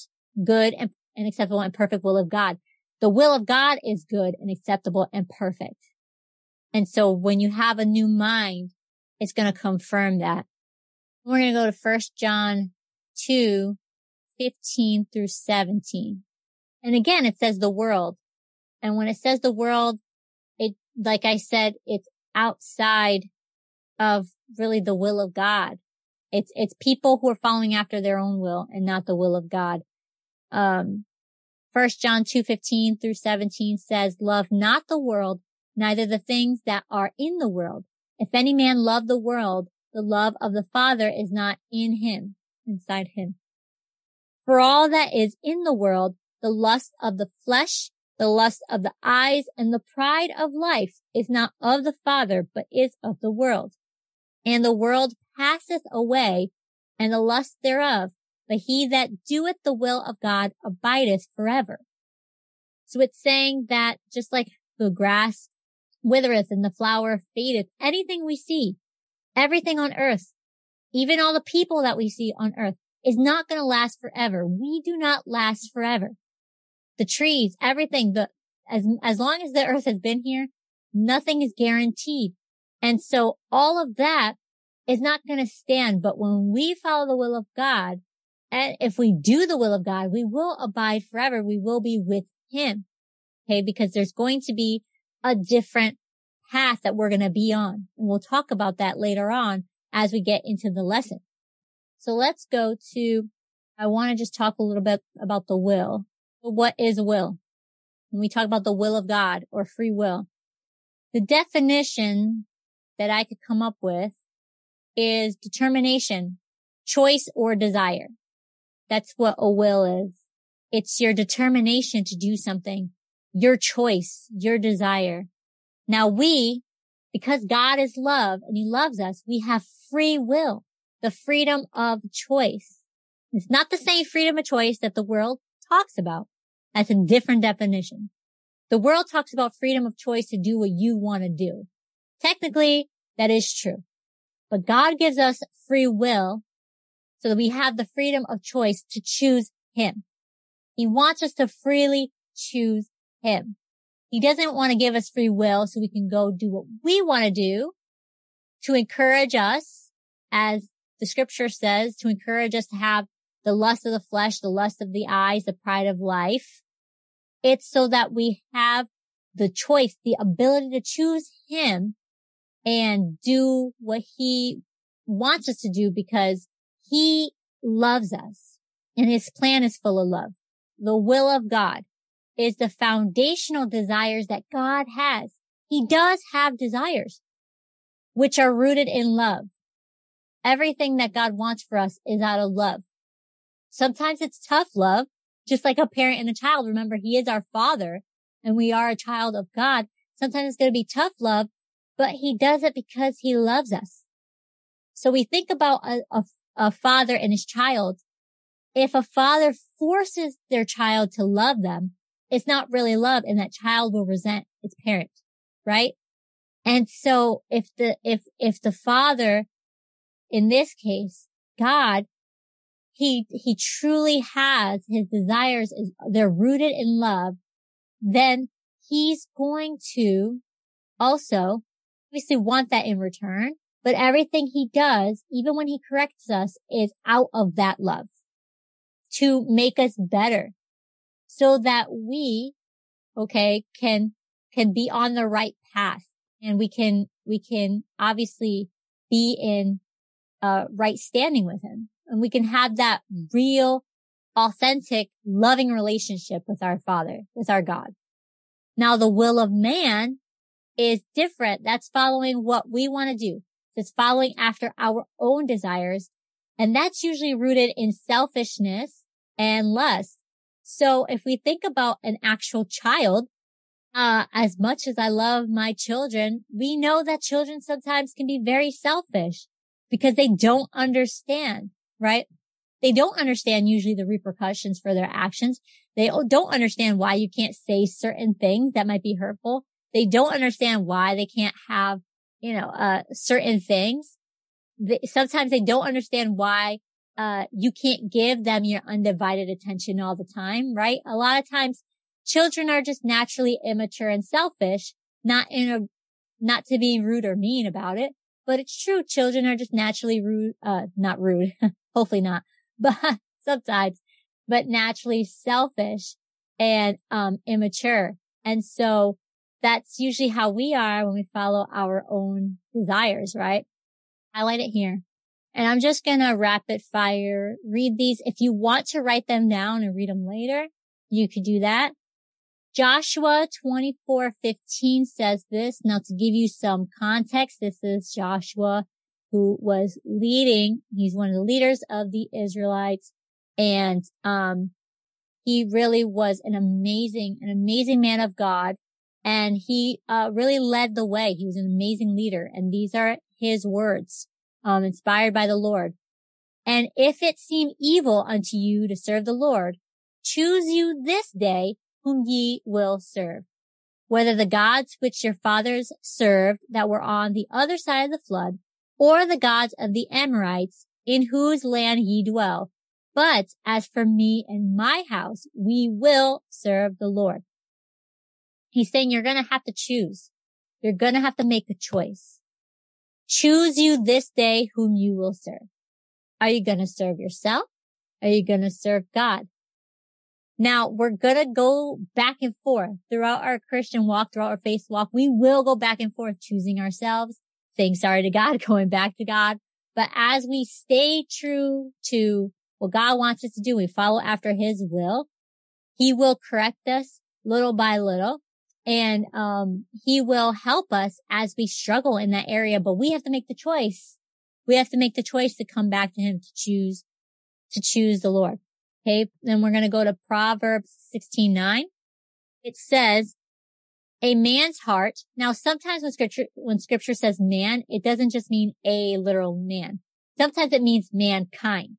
good and, and acceptable and perfect will of God? The will of God is good and acceptable and perfect. And so when you have a new mind, it's going to confirm that. We're going to go to first John 2, 15 through 17. And again, it says the world. And when it says the world, it, like I said, it's outside of really the will of God. It's, it's people who are following after their own will and not the will of God. Um, first John 2, 15 through 17 says, love not the world, neither the things that are in the world. If any man love the world, the love of the Father is not in him, inside him. For all that is in the world, the lust of the flesh, the lust of the eyes, and the pride of life is not of the Father, but is of the world. And the world passeth away, and the lust thereof, but he that doeth the will of God abideth forever. So it's saying that just like the grass withereth and the flower fadeth, anything we see, everything on earth, even all the people that we see on earth is not going to last forever. We do not last forever. The trees, everything, the, as, as long as the earth has been here, nothing is guaranteed. And so all of that is not going to stand. But when we follow the will of God, and if we do the will of God, we will abide forever. We will be with him. Okay. Because there's going to be a different path that we're going to be on. And we'll talk about that later on as we get into the lesson. So let's go to, I want to just talk a little bit about the will. What is will? When we talk about the will of God or free will, the definition that I could come up with is determination, choice or desire. That's what a will is. It's your determination to do something, your choice, your desire. Now we, because God is love and he loves us, we have free will, the freedom of choice. It's not the same freedom of choice that the world talks about. That's a different definition. The world talks about freedom of choice to do what you want to do. Technically, that is true. But God gives us free will so that we have the freedom of choice to choose him. He wants us to freely choose him. He doesn't want to give us free will so we can go do what we want to do to encourage us, as the scripture says, to encourage us to have the lust of the flesh, the lust of the eyes, the pride of life. It's so that we have the choice, the ability to choose him and do what he wants us to do because he loves us and his plan is full of love. The will of God is the foundational desires that God has. He does have desires, which are rooted in love. Everything that God wants for us is out of love. Sometimes it's tough love, just like a parent and a child. Remember, he is our father and we are a child of God. Sometimes it's going to be tough love, but he does it because he loves us. So we think about a, a, a father and his child. If a father forces their child to love them, it's not really love and that child will resent its parent, right? And so if the, if, if the father, in this case, God, he, he truly has his desires is, they're rooted in love, then he's going to also obviously want that in return, but everything he does, even when he corrects us, is out of that love to make us better so that we, okay, can, can be on the right path and we can, we can obviously be in uh, right standing with him and we can have that real, authentic, loving relationship with our father, with our God. Now the will of man is different. That's following what we want to do. It's following after our own desires. And that's usually rooted in selfishness and lust. So if we think about an actual child, uh, as much as I love my children, we know that children sometimes can be very selfish because they don't understand, right? They don't understand usually the repercussions for their actions. They don't understand why you can't say certain things that might be hurtful. They don't understand why they can't have, you know, uh, certain things. They, sometimes they don't understand why uh, you can't give them your undivided attention all the time, right? A lot of times children are just naturally immature and selfish, not in a, not to be rude or mean about it, but it's true. Children are just naturally rude, uh, not rude, [LAUGHS] hopefully not, [LAUGHS] but sometimes, but naturally selfish and, um, immature. And so that's usually how we are when we follow our own desires, right? I Highlight it here. And I'm just going to rapid fire read these. If you want to write them down and read them later, you could do that. Joshua 24:15 says this. Now to give you some context, this is Joshua who was leading. He's one of the leaders of the Israelites and um he really was an amazing an amazing man of God and he uh really led the way. He was an amazing leader and these are his words um inspired by the Lord. And if it seem evil unto you to serve the Lord, choose you this day whom ye will serve. Whether the gods which your fathers served that were on the other side of the flood, or the gods of the Amorites in whose land ye dwell. But as for me and my house, we will serve the Lord. He's saying you're going to have to choose. You're going to have to make a choice. Choose you this day whom you will serve. Are you going to serve yourself? Are you going to serve God? Now we're going to go back and forth throughout our Christian walk, throughout our faith walk. We will go back and forth choosing ourselves, saying sorry to God, [LAUGHS] going back to God. But as we stay true to what God wants us to do, we follow after his will. He will correct us little by little and, um, he will help us as we struggle in that area. But we have to make the choice. We have to make the choice to come back to him to choose, to choose the Lord. Okay. Then we're going to go to Proverbs 16, 9. It says, a man's heart. Now, sometimes when scripture, when scripture says man, it doesn't just mean a literal man. Sometimes it means mankind.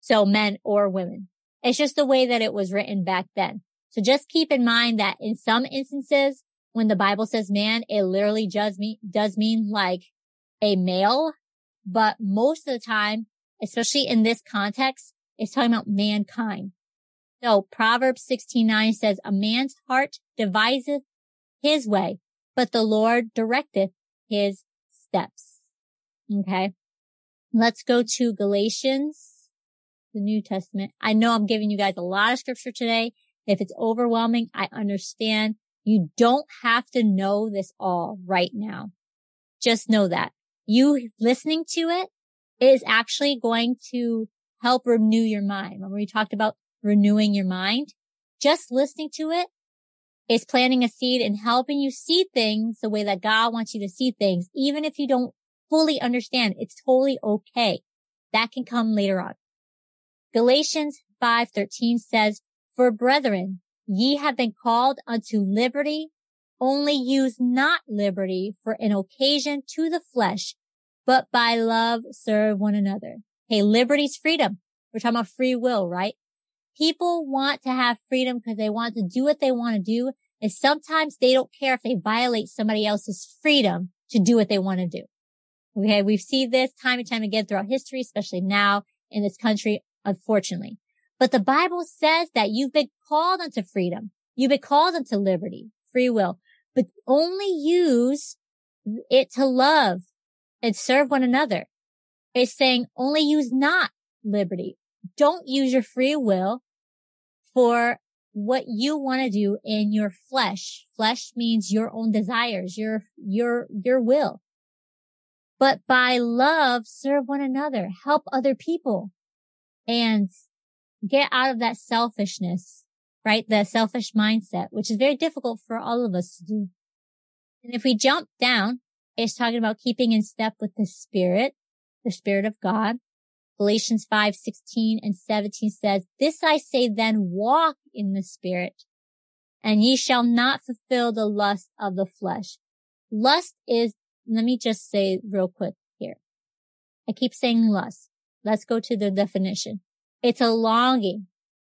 So men or women. It's just the way that it was written back then. So just keep in mind that in some instances, when the Bible says man, it literally does mean, does mean like a male. But most of the time, especially in this context, it's talking about mankind. So Proverbs 16:9 says, a man's heart deviseth his way, but the Lord directeth his steps. Okay. Let's go to Galatians, the New Testament. I know I'm giving you guys a lot of scripture today. If it's overwhelming, I understand. You don't have to know this all right now. Just know that you listening to it is actually going to help renew your mind. When we talked about renewing your mind, just listening to it is planting a seed and helping you see things the way that God wants you to see things. Even if you don't fully understand, it's totally okay. That can come later on. Galatians 5:13 says, "For brethren, ye have been called unto liberty, only use not liberty for an occasion to the flesh, but by love serve one another." Hey, liberty's freedom. We're talking about free will, right? People want to have freedom because they want to do what they want to do. And sometimes they don't care if they violate somebody else's freedom to do what they want to do. Okay. We've seen this time and time again throughout history, especially now in this country, unfortunately. But the Bible says that you've been called unto freedom. You've been called unto liberty, free will, but only use it to love and serve one another is saying only use not liberty. Don't use your free will for what you want to do in your flesh. Flesh means your own desires, your, your, your will. But by love, serve one another, help other people and get out of that selfishness, right? The selfish mindset, which is very difficult for all of us to do. And if we jump down, it's talking about keeping in step with the spirit the Spirit of God. Galatians 5, 16 and 17 says, This I say then walk in the Spirit, and ye shall not fulfill the lust of the flesh. Lust is, let me just say real quick here. I keep saying lust. Let's go to the definition. It's a longing,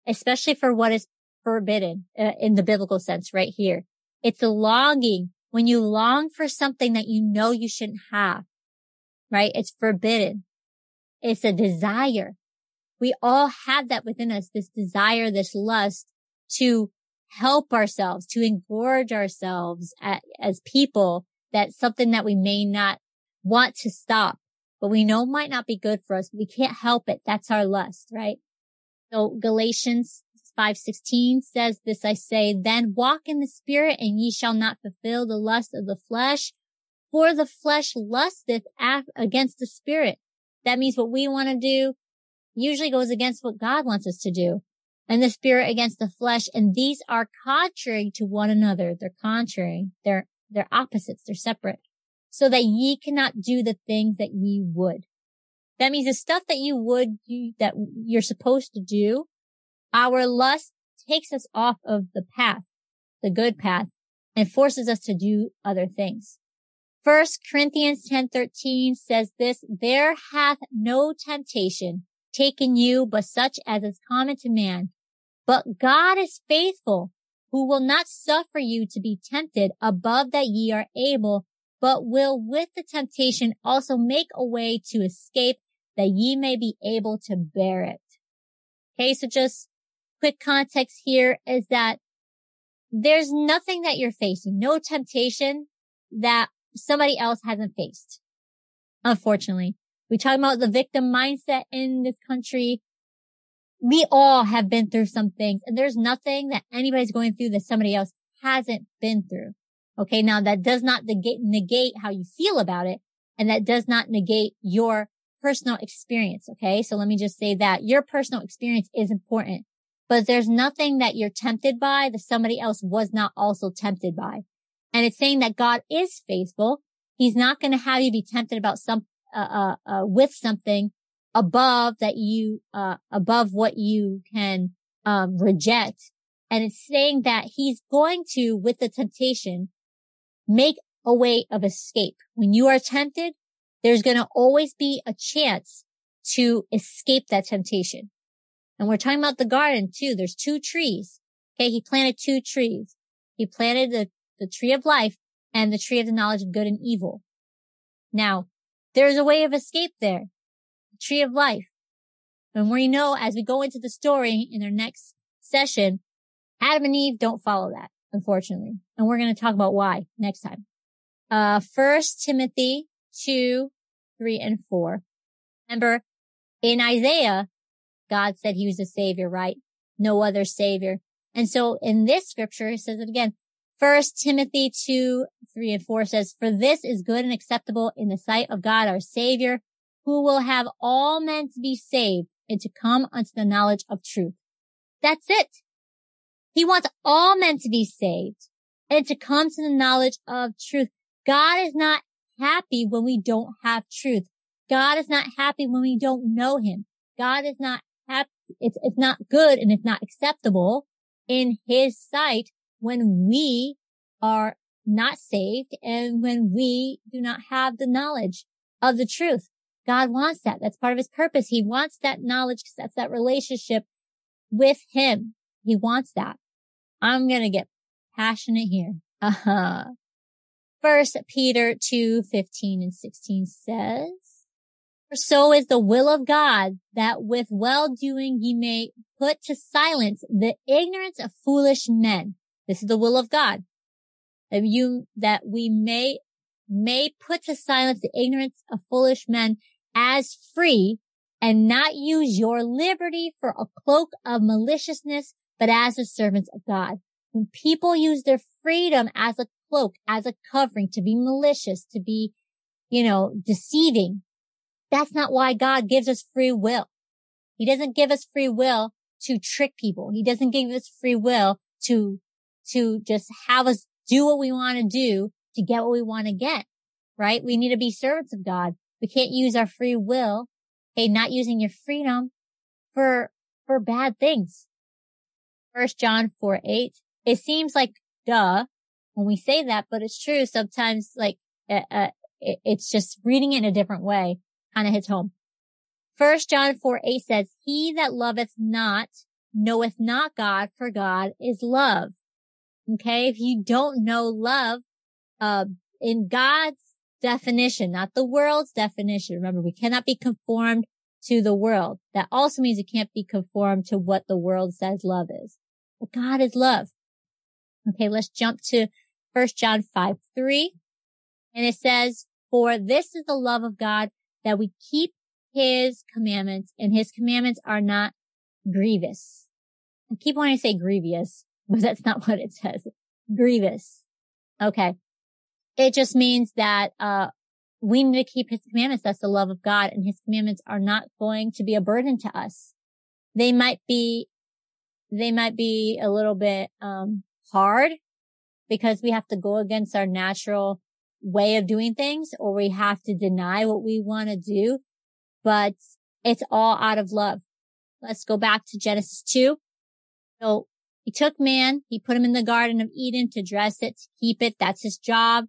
especially for what is forbidden uh, in the biblical sense right here. It's a longing when you long for something that you know you shouldn't have right? It's forbidden. It's a desire. We all have that within us, this desire, this lust to help ourselves, to engorge ourselves at, as people. That's something that we may not want to stop, but we know might not be good for us. We can't help it. That's our lust, right? So Galatians 5:16 says this I say then walk in the spirit and ye shall not fulfill the lust of the flesh for the flesh lusteth against the spirit. That means what we want to do usually goes against what God wants us to do. And the spirit against the flesh and these are contrary to one another. They're contrary. They're they're opposites. They're separate. So that ye cannot do the things that ye would. That means the stuff that you would you, that you're supposed to do our lust takes us off of the path, the good path, and forces us to do other things. First Corinthians 10:13 says this, there hath no temptation taken you but such as is common to man. But God is faithful, who will not suffer you to be tempted above that ye are able, but will with the temptation also make a way to escape that ye may be able to bear it. Okay, so just quick context here is that there's nothing that you're facing, no temptation that somebody else hasn't faced. Unfortunately, we talk about the victim mindset in this country. We all have been through some things and there's nothing that anybody's going through that somebody else hasn't been through. Okay. Now that does not negate, negate how you feel about it. And that does not negate your personal experience. Okay. So let me just say that your personal experience is important but there's nothing that you're tempted by that somebody else was not also tempted by. And it's saying that God is faithful. He's not going to have you be tempted about some, uh, uh, uh, with something above that you, uh, above what you can, um, reject. And it's saying that he's going to, with the temptation, make a way of escape. When you are tempted, there's going to always be a chance to escape that temptation. And we're talking about the garden too. There's two trees. Okay. He planted two trees. He planted the, the tree of life and the tree of the knowledge of good and evil. Now there's a way of escape there. The tree of life. And we know as we go into the story in our next session, Adam and Eve don't follow that, unfortunately. And we're going to talk about why next time. Uh, first Timothy two, three, and four. Remember in Isaiah, God said he was a savior, right? No other savior. And so in this scripture, it says it again. First Timothy 2, 3 and 4 says, For this is good and acceptable in the sight of God our savior, who will have all men to be saved and to come unto the knowledge of truth. That's it. He wants all men to be saved and to come to the knowledge of truth. God is not happy when we don't have truth. God is not happy when we don't know him. God is not happy. it's, it's not good and it's not acceptable in his sight when we are not saved and when we do not have the knowledge of the truth. God wants that. That's part of his purpose. He wants that knowledge because that's that relationship with him. He wants that. I'm going to get passionate here. Uh-huh. [LAUGHS] First Peter 2, 15 and 16 says, for so is the will of God that with well doing ye may put to silence the ignorance of foolish men. This is the will of God. That you, that we may, may put to silence the ignorance of foolish men as free and not use your liberty for a cloak of maliciousness, but as the servants of God. When people use their freedom as a cloak, as a covering to be malicious, to be, you know, deceiving, that's not why God gives us free will. He doesn't give us free will to trick people. He doesn't give us free will to, to just have us do what we want to do to get what we want to get, right? We need to be servants of God. We can't use our free will, okay, not using your freedom for, for bad things. First John 4, 8. It seems like duh when we say that, but it's true. Sometimes like, uh, uh, it's just reading it in a different way kind of hits home. First John 4, 8 says, he that loveth not knoweth not God for God is love. Okay. If you don't know love, uh, in God's definition, not the world's definition. Remember, we cannot be conformed to the world. That also means it can't be conformed to what the world says love is. But God is love. Okay, let's jump to 1 John 5, 3. And it says, for this is the love of God that we keep his commandments and his commandments are not grievous. I keep wanting to say grievous, [LAUGHS] but that's not what it says. Grievous. Okay. It just means that, uh, we need to keep his commandments. That's the love of God and his commandments are not going to be a burden to us. They might be, they might be a little bit, um, hard because we have to go against our natural way of doing things or we have to deny what we want to do, but it's all out of love. Let's go back to Genesis 2. So he took man, he put him in the Garden of Eden to dress it, to keep it. That's his job.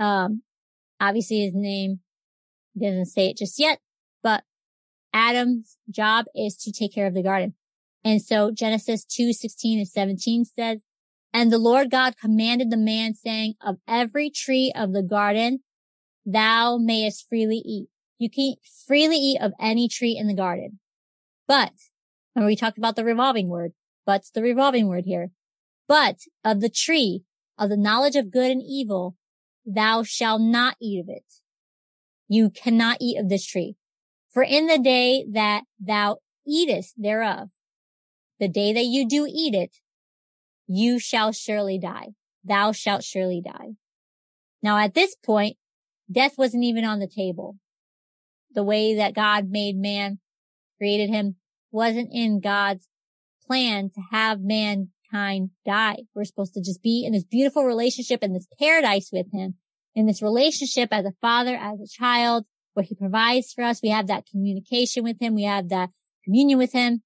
Um, obviously his name doesn't say it just yet, but Adam's job is to take care of the garden. And so Genesis 2, 16 and 17 says, and the Lord God commanded the man saying, of every tree of the garden, thou mayest freely eat. You can freely eat of any tree in the garden. But, and we talked about the revolving word, but's the revolving word here. But of the tree of the knowledge of good and evil, thou shalt not eat of it. You cannot eat of this tree. For in the day that thou eatest thereof, the day that you do eat it, you shall surely die. Thou shalt surely die. Now at this point, death wasn't even on the table. The way that God made man, created him, wasn't in God's plan to have mankind die. We're supposed to just be in this beautiful relationship in this paradise with him, in this relationship as a father, as a child, where he provides for us. We have that communication with him. We have that communion with him.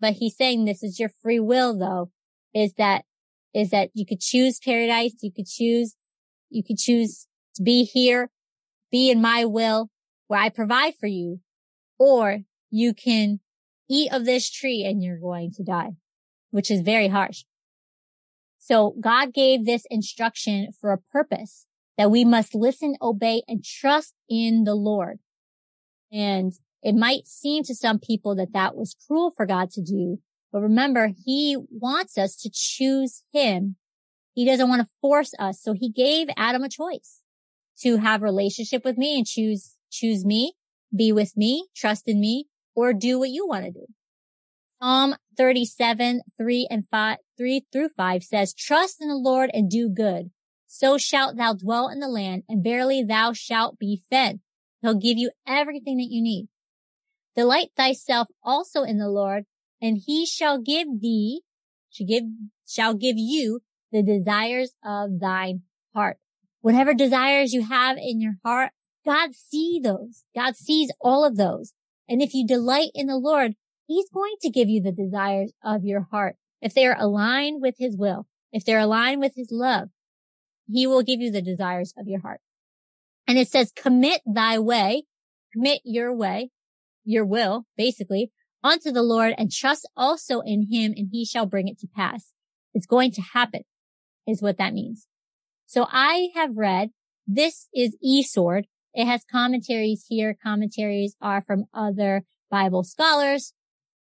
But he's saying this is your free will though is that, is that you could choose paradise. You could choose, you could choose to be here, be in my will where I provide for you, or you can eat of this tree and you're going to die, which is very harsh. So God gave this instruction for a purpose that we must listen, obey, and trust in the Lord. And it might seem to some people that that was cruel for God to do, but remember, he wants us to choose him. He doesn't want to force us. So he gave Adam a choice to have relationship with me and choose, choose me, be with me, trust in me, or do what you want to do. Psalm 37, 3 and 5, 3 through 5 says, trust in the Lord and do good. So shalt thou dwell in the land and verily thou shalt be fed. He'll give you everything that you need. Delight thyself also in the Lord and he shall give thee, shall give, shall give you the desires of thine heart. Whatever desires you have in your heart, God sees those. God sees all of those. And if you delight in the Lord, he's going to give you the desires of your heart. If they are aligned with his will, if they're aligned with his love, he will give you the desires of your heart. And it says, commit thy way, commit your way, your will, basically, unto the Lord and trust also in him and he shall bring it to pass. It's going to happen is what that means. So I have read this is eSword. It has commentaries here. Commentaries are from other Bible scholars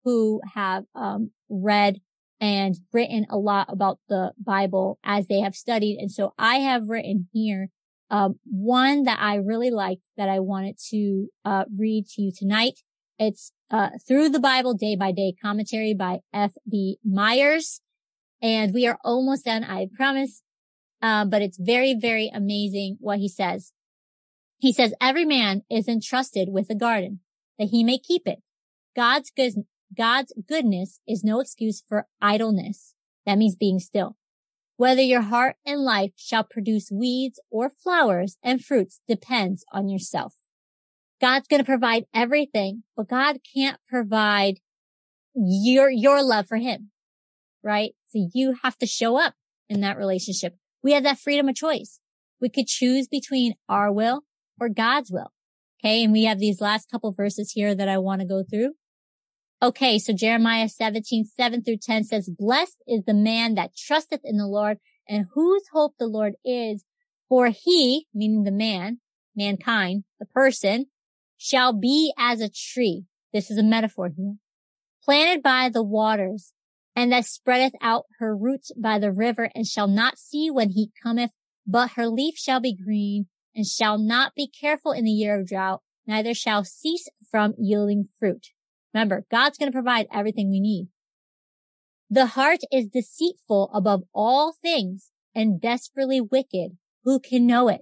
who have um, read and written a lot about the Bible as they have studied. And so I have written here um, one that I really liked that I wanted to uh, read to you tonight. It's uh, Through the Bible Day by Day commentary by F.B. Myers. And we are almost done, I promise. Uh, but it's very, very amazing what he says. He says, every man is entrusted with a garden that he may keep it. God's good, God's goodness is no excuse for idleness. That means being still. Whether your heart and life shall produce weeds or flowers and fruits depends on yourself. God's going to provide everything, but God can't provide your, your love for him, right? So you have to show up in that relationship. We have that freedom of choice. We could choose between our will or God's will. Okay. And we have these last couple verses here that I want to go through. Okay. So Jeremiah 17, 7 through 10 says, blessed is the man that trusteth in the Lord and whose hope the Lord is. For he, meaning the man, mankind, the person, shall be as a tree. This is a metaphor here. Planted by the waters and that spreadeth out her roots by the river and shall not see when he cometh, but her leaf shall be green and shall not be careful in the year of drought, neither shall cease from yielding fruit. Remember, God's going to provide everything we need. The heart is deceitful above all things and desperately wicked. Who can know it?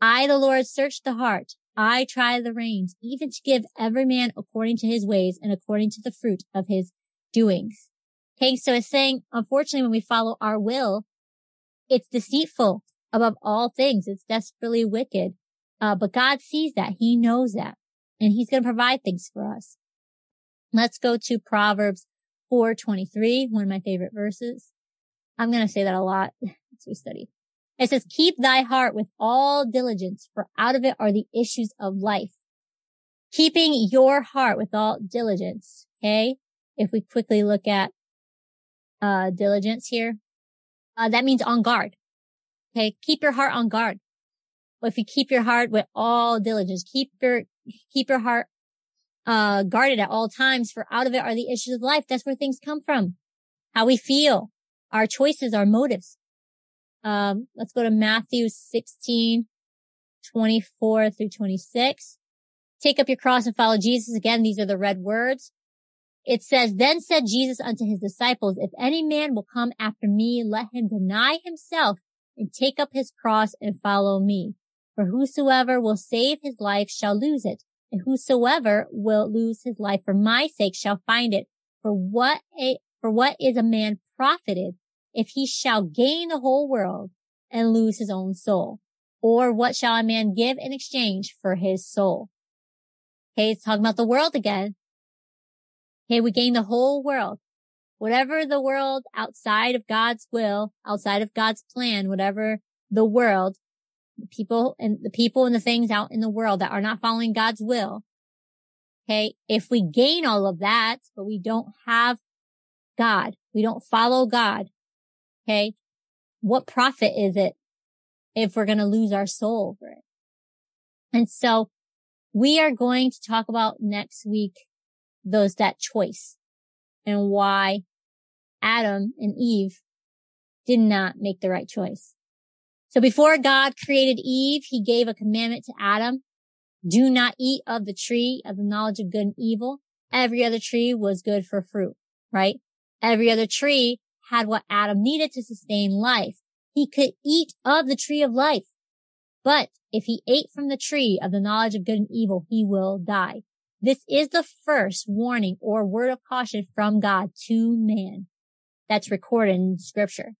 I, the Lord, search the heart. I try the reins, even to give every man according to his ways and according to the fruit of his doings. Okay. So it's saying, unfortunately, when we follow our will, it's deceitful above all things. It's desperately wicked. Uh, but God sees that. He knows that and he's going to provide things for us. Let's go to Proverbs 423, one of my favorite verses. I'm going to say that a lot [LAUGHS] as we study. It says, keep thy heart with all diligence, for out of it are the issues of life. Keeping your heart with all diligence. Okay. If we quickly look at, uh, diligence here, uh, that means on guard. Okay. Keep your heart on guard. If you keep your heart with all diligence, keep your, keep your heart, uh, guarded at all times, for out of it are the issues of life. That's where things come from. How we feel, our choices, our motives. Um, let's go to Matthew 16, 24 through 26. Take up your cross and follow Jesus. Again, these are the red words. It says, then said Jesus unto his disciples, if any man will come after me, let him deny himself and take up his cross and follow me. For whosoever will save his life shall lose it, and whosoever will lose his life for my sake shall find it. For what a, for what is a man profited if he shall gain the whole world and lose his own soul? Or what shall a man give in exchange for his soul? Okay, it's talking about the world again. Okay, we gain the whole world. Whatever the world outside of God's will, outside of God's plan, whatever the world, the people and the people and the things out in the world that are not following God's will. Okay. If we gain all of that, but we don't have God, we don't follow God. Okay. What profit is it if we're going to lose our soul over it? And so we are going to talk about next week those, that choice and why Adam and Eve did not make the right choice. So before God created Eve, he gave a commandment to Adam. Do not eat of the tree of the knowledge of good and evil. Every other tree was good for fruit, right? Every other tree had what Adam needed to sustain life. He could eat of the tree of life. But if he ate from the tree of the knowledge of good and evil, he will die. This is the first warning or word of caution from God to man that's recorded in scripture.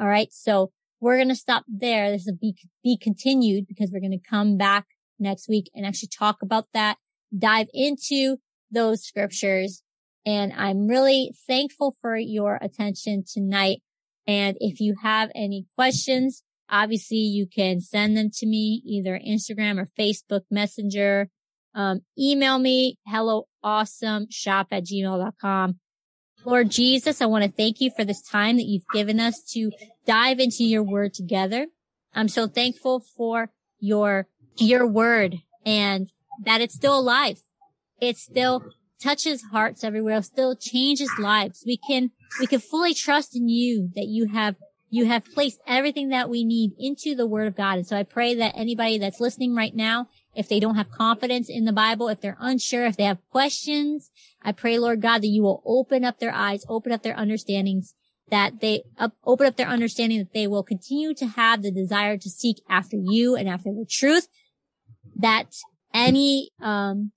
All right. So we're going to stop there. This will be, be continued because we're going to come back next week and actually talk about that, dive into those scriptures. And I'm really thankful for your attention tonight. And if you have any questions, obviously you can send them to me either Instagram or Facebook Messenger. Um, email me hello awesome shop at gmail.com. Lord Jesus, I want to thank you for this time that you've given us to dive into your word together. I'm so thankful for your, your word and that it's still alive. It still touches hearts everywhere, still changes lives. We can, we can fully trust in you that you have, you have placed everything that we need into the word of God. And so I pray that anybody that's listening right now if they don't have confidence in the Bible, if they're unsure, if they have questions, I pray, Lord God, that you will open up their eyes, open up their understandings, that they up, open up their understanding that they will continue to have the desire to seek after you and after the truth, that any, um,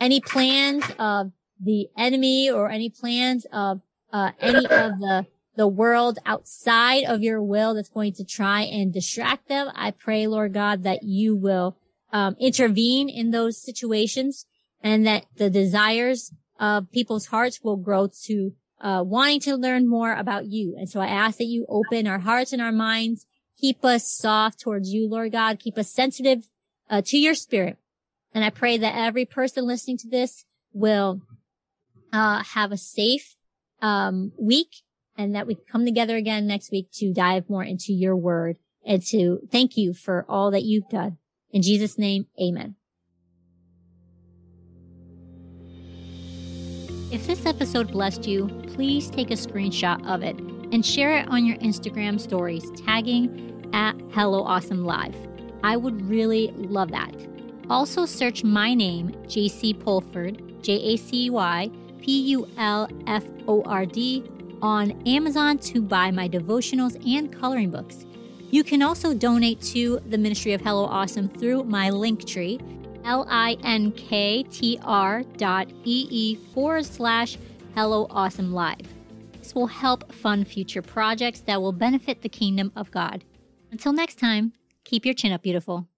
any plans of the enemy or any plans of, uh, any of the, the world outside of your will that's going to try and distract them. I pray, Lord God, that you will um, intervene in those situations and that the desires of people's hearts will grow to uh, wanting to learn more about you. And so I ask that you open our hearts and our minds, keep us soft towards you, Lord God, keep us sensitive uh, to your spirit. And I pray that every person listening to this will uh, have a safe um, week and that we come together again next week to dive more into your word and to thank you for all that you've done. In Jesus' name, amen. If this episode blessed you, please take a screenshot of it and share it on your Instagram stories, tagging at Hello Awesome Live. I would really love that. Also, search my name, Jacy Pulford, J A C Y P U L F O R D, on Amazon to buy my devotionals and coloring books. You can also donate to the Ministry of Hello Awesome through my Linktree, L-I-N-K-T-R dot forward slash Hello Awesome Live. This will help fund future projects that will benefit the kingdom of God. Until next time, keep your chin up, beautiful.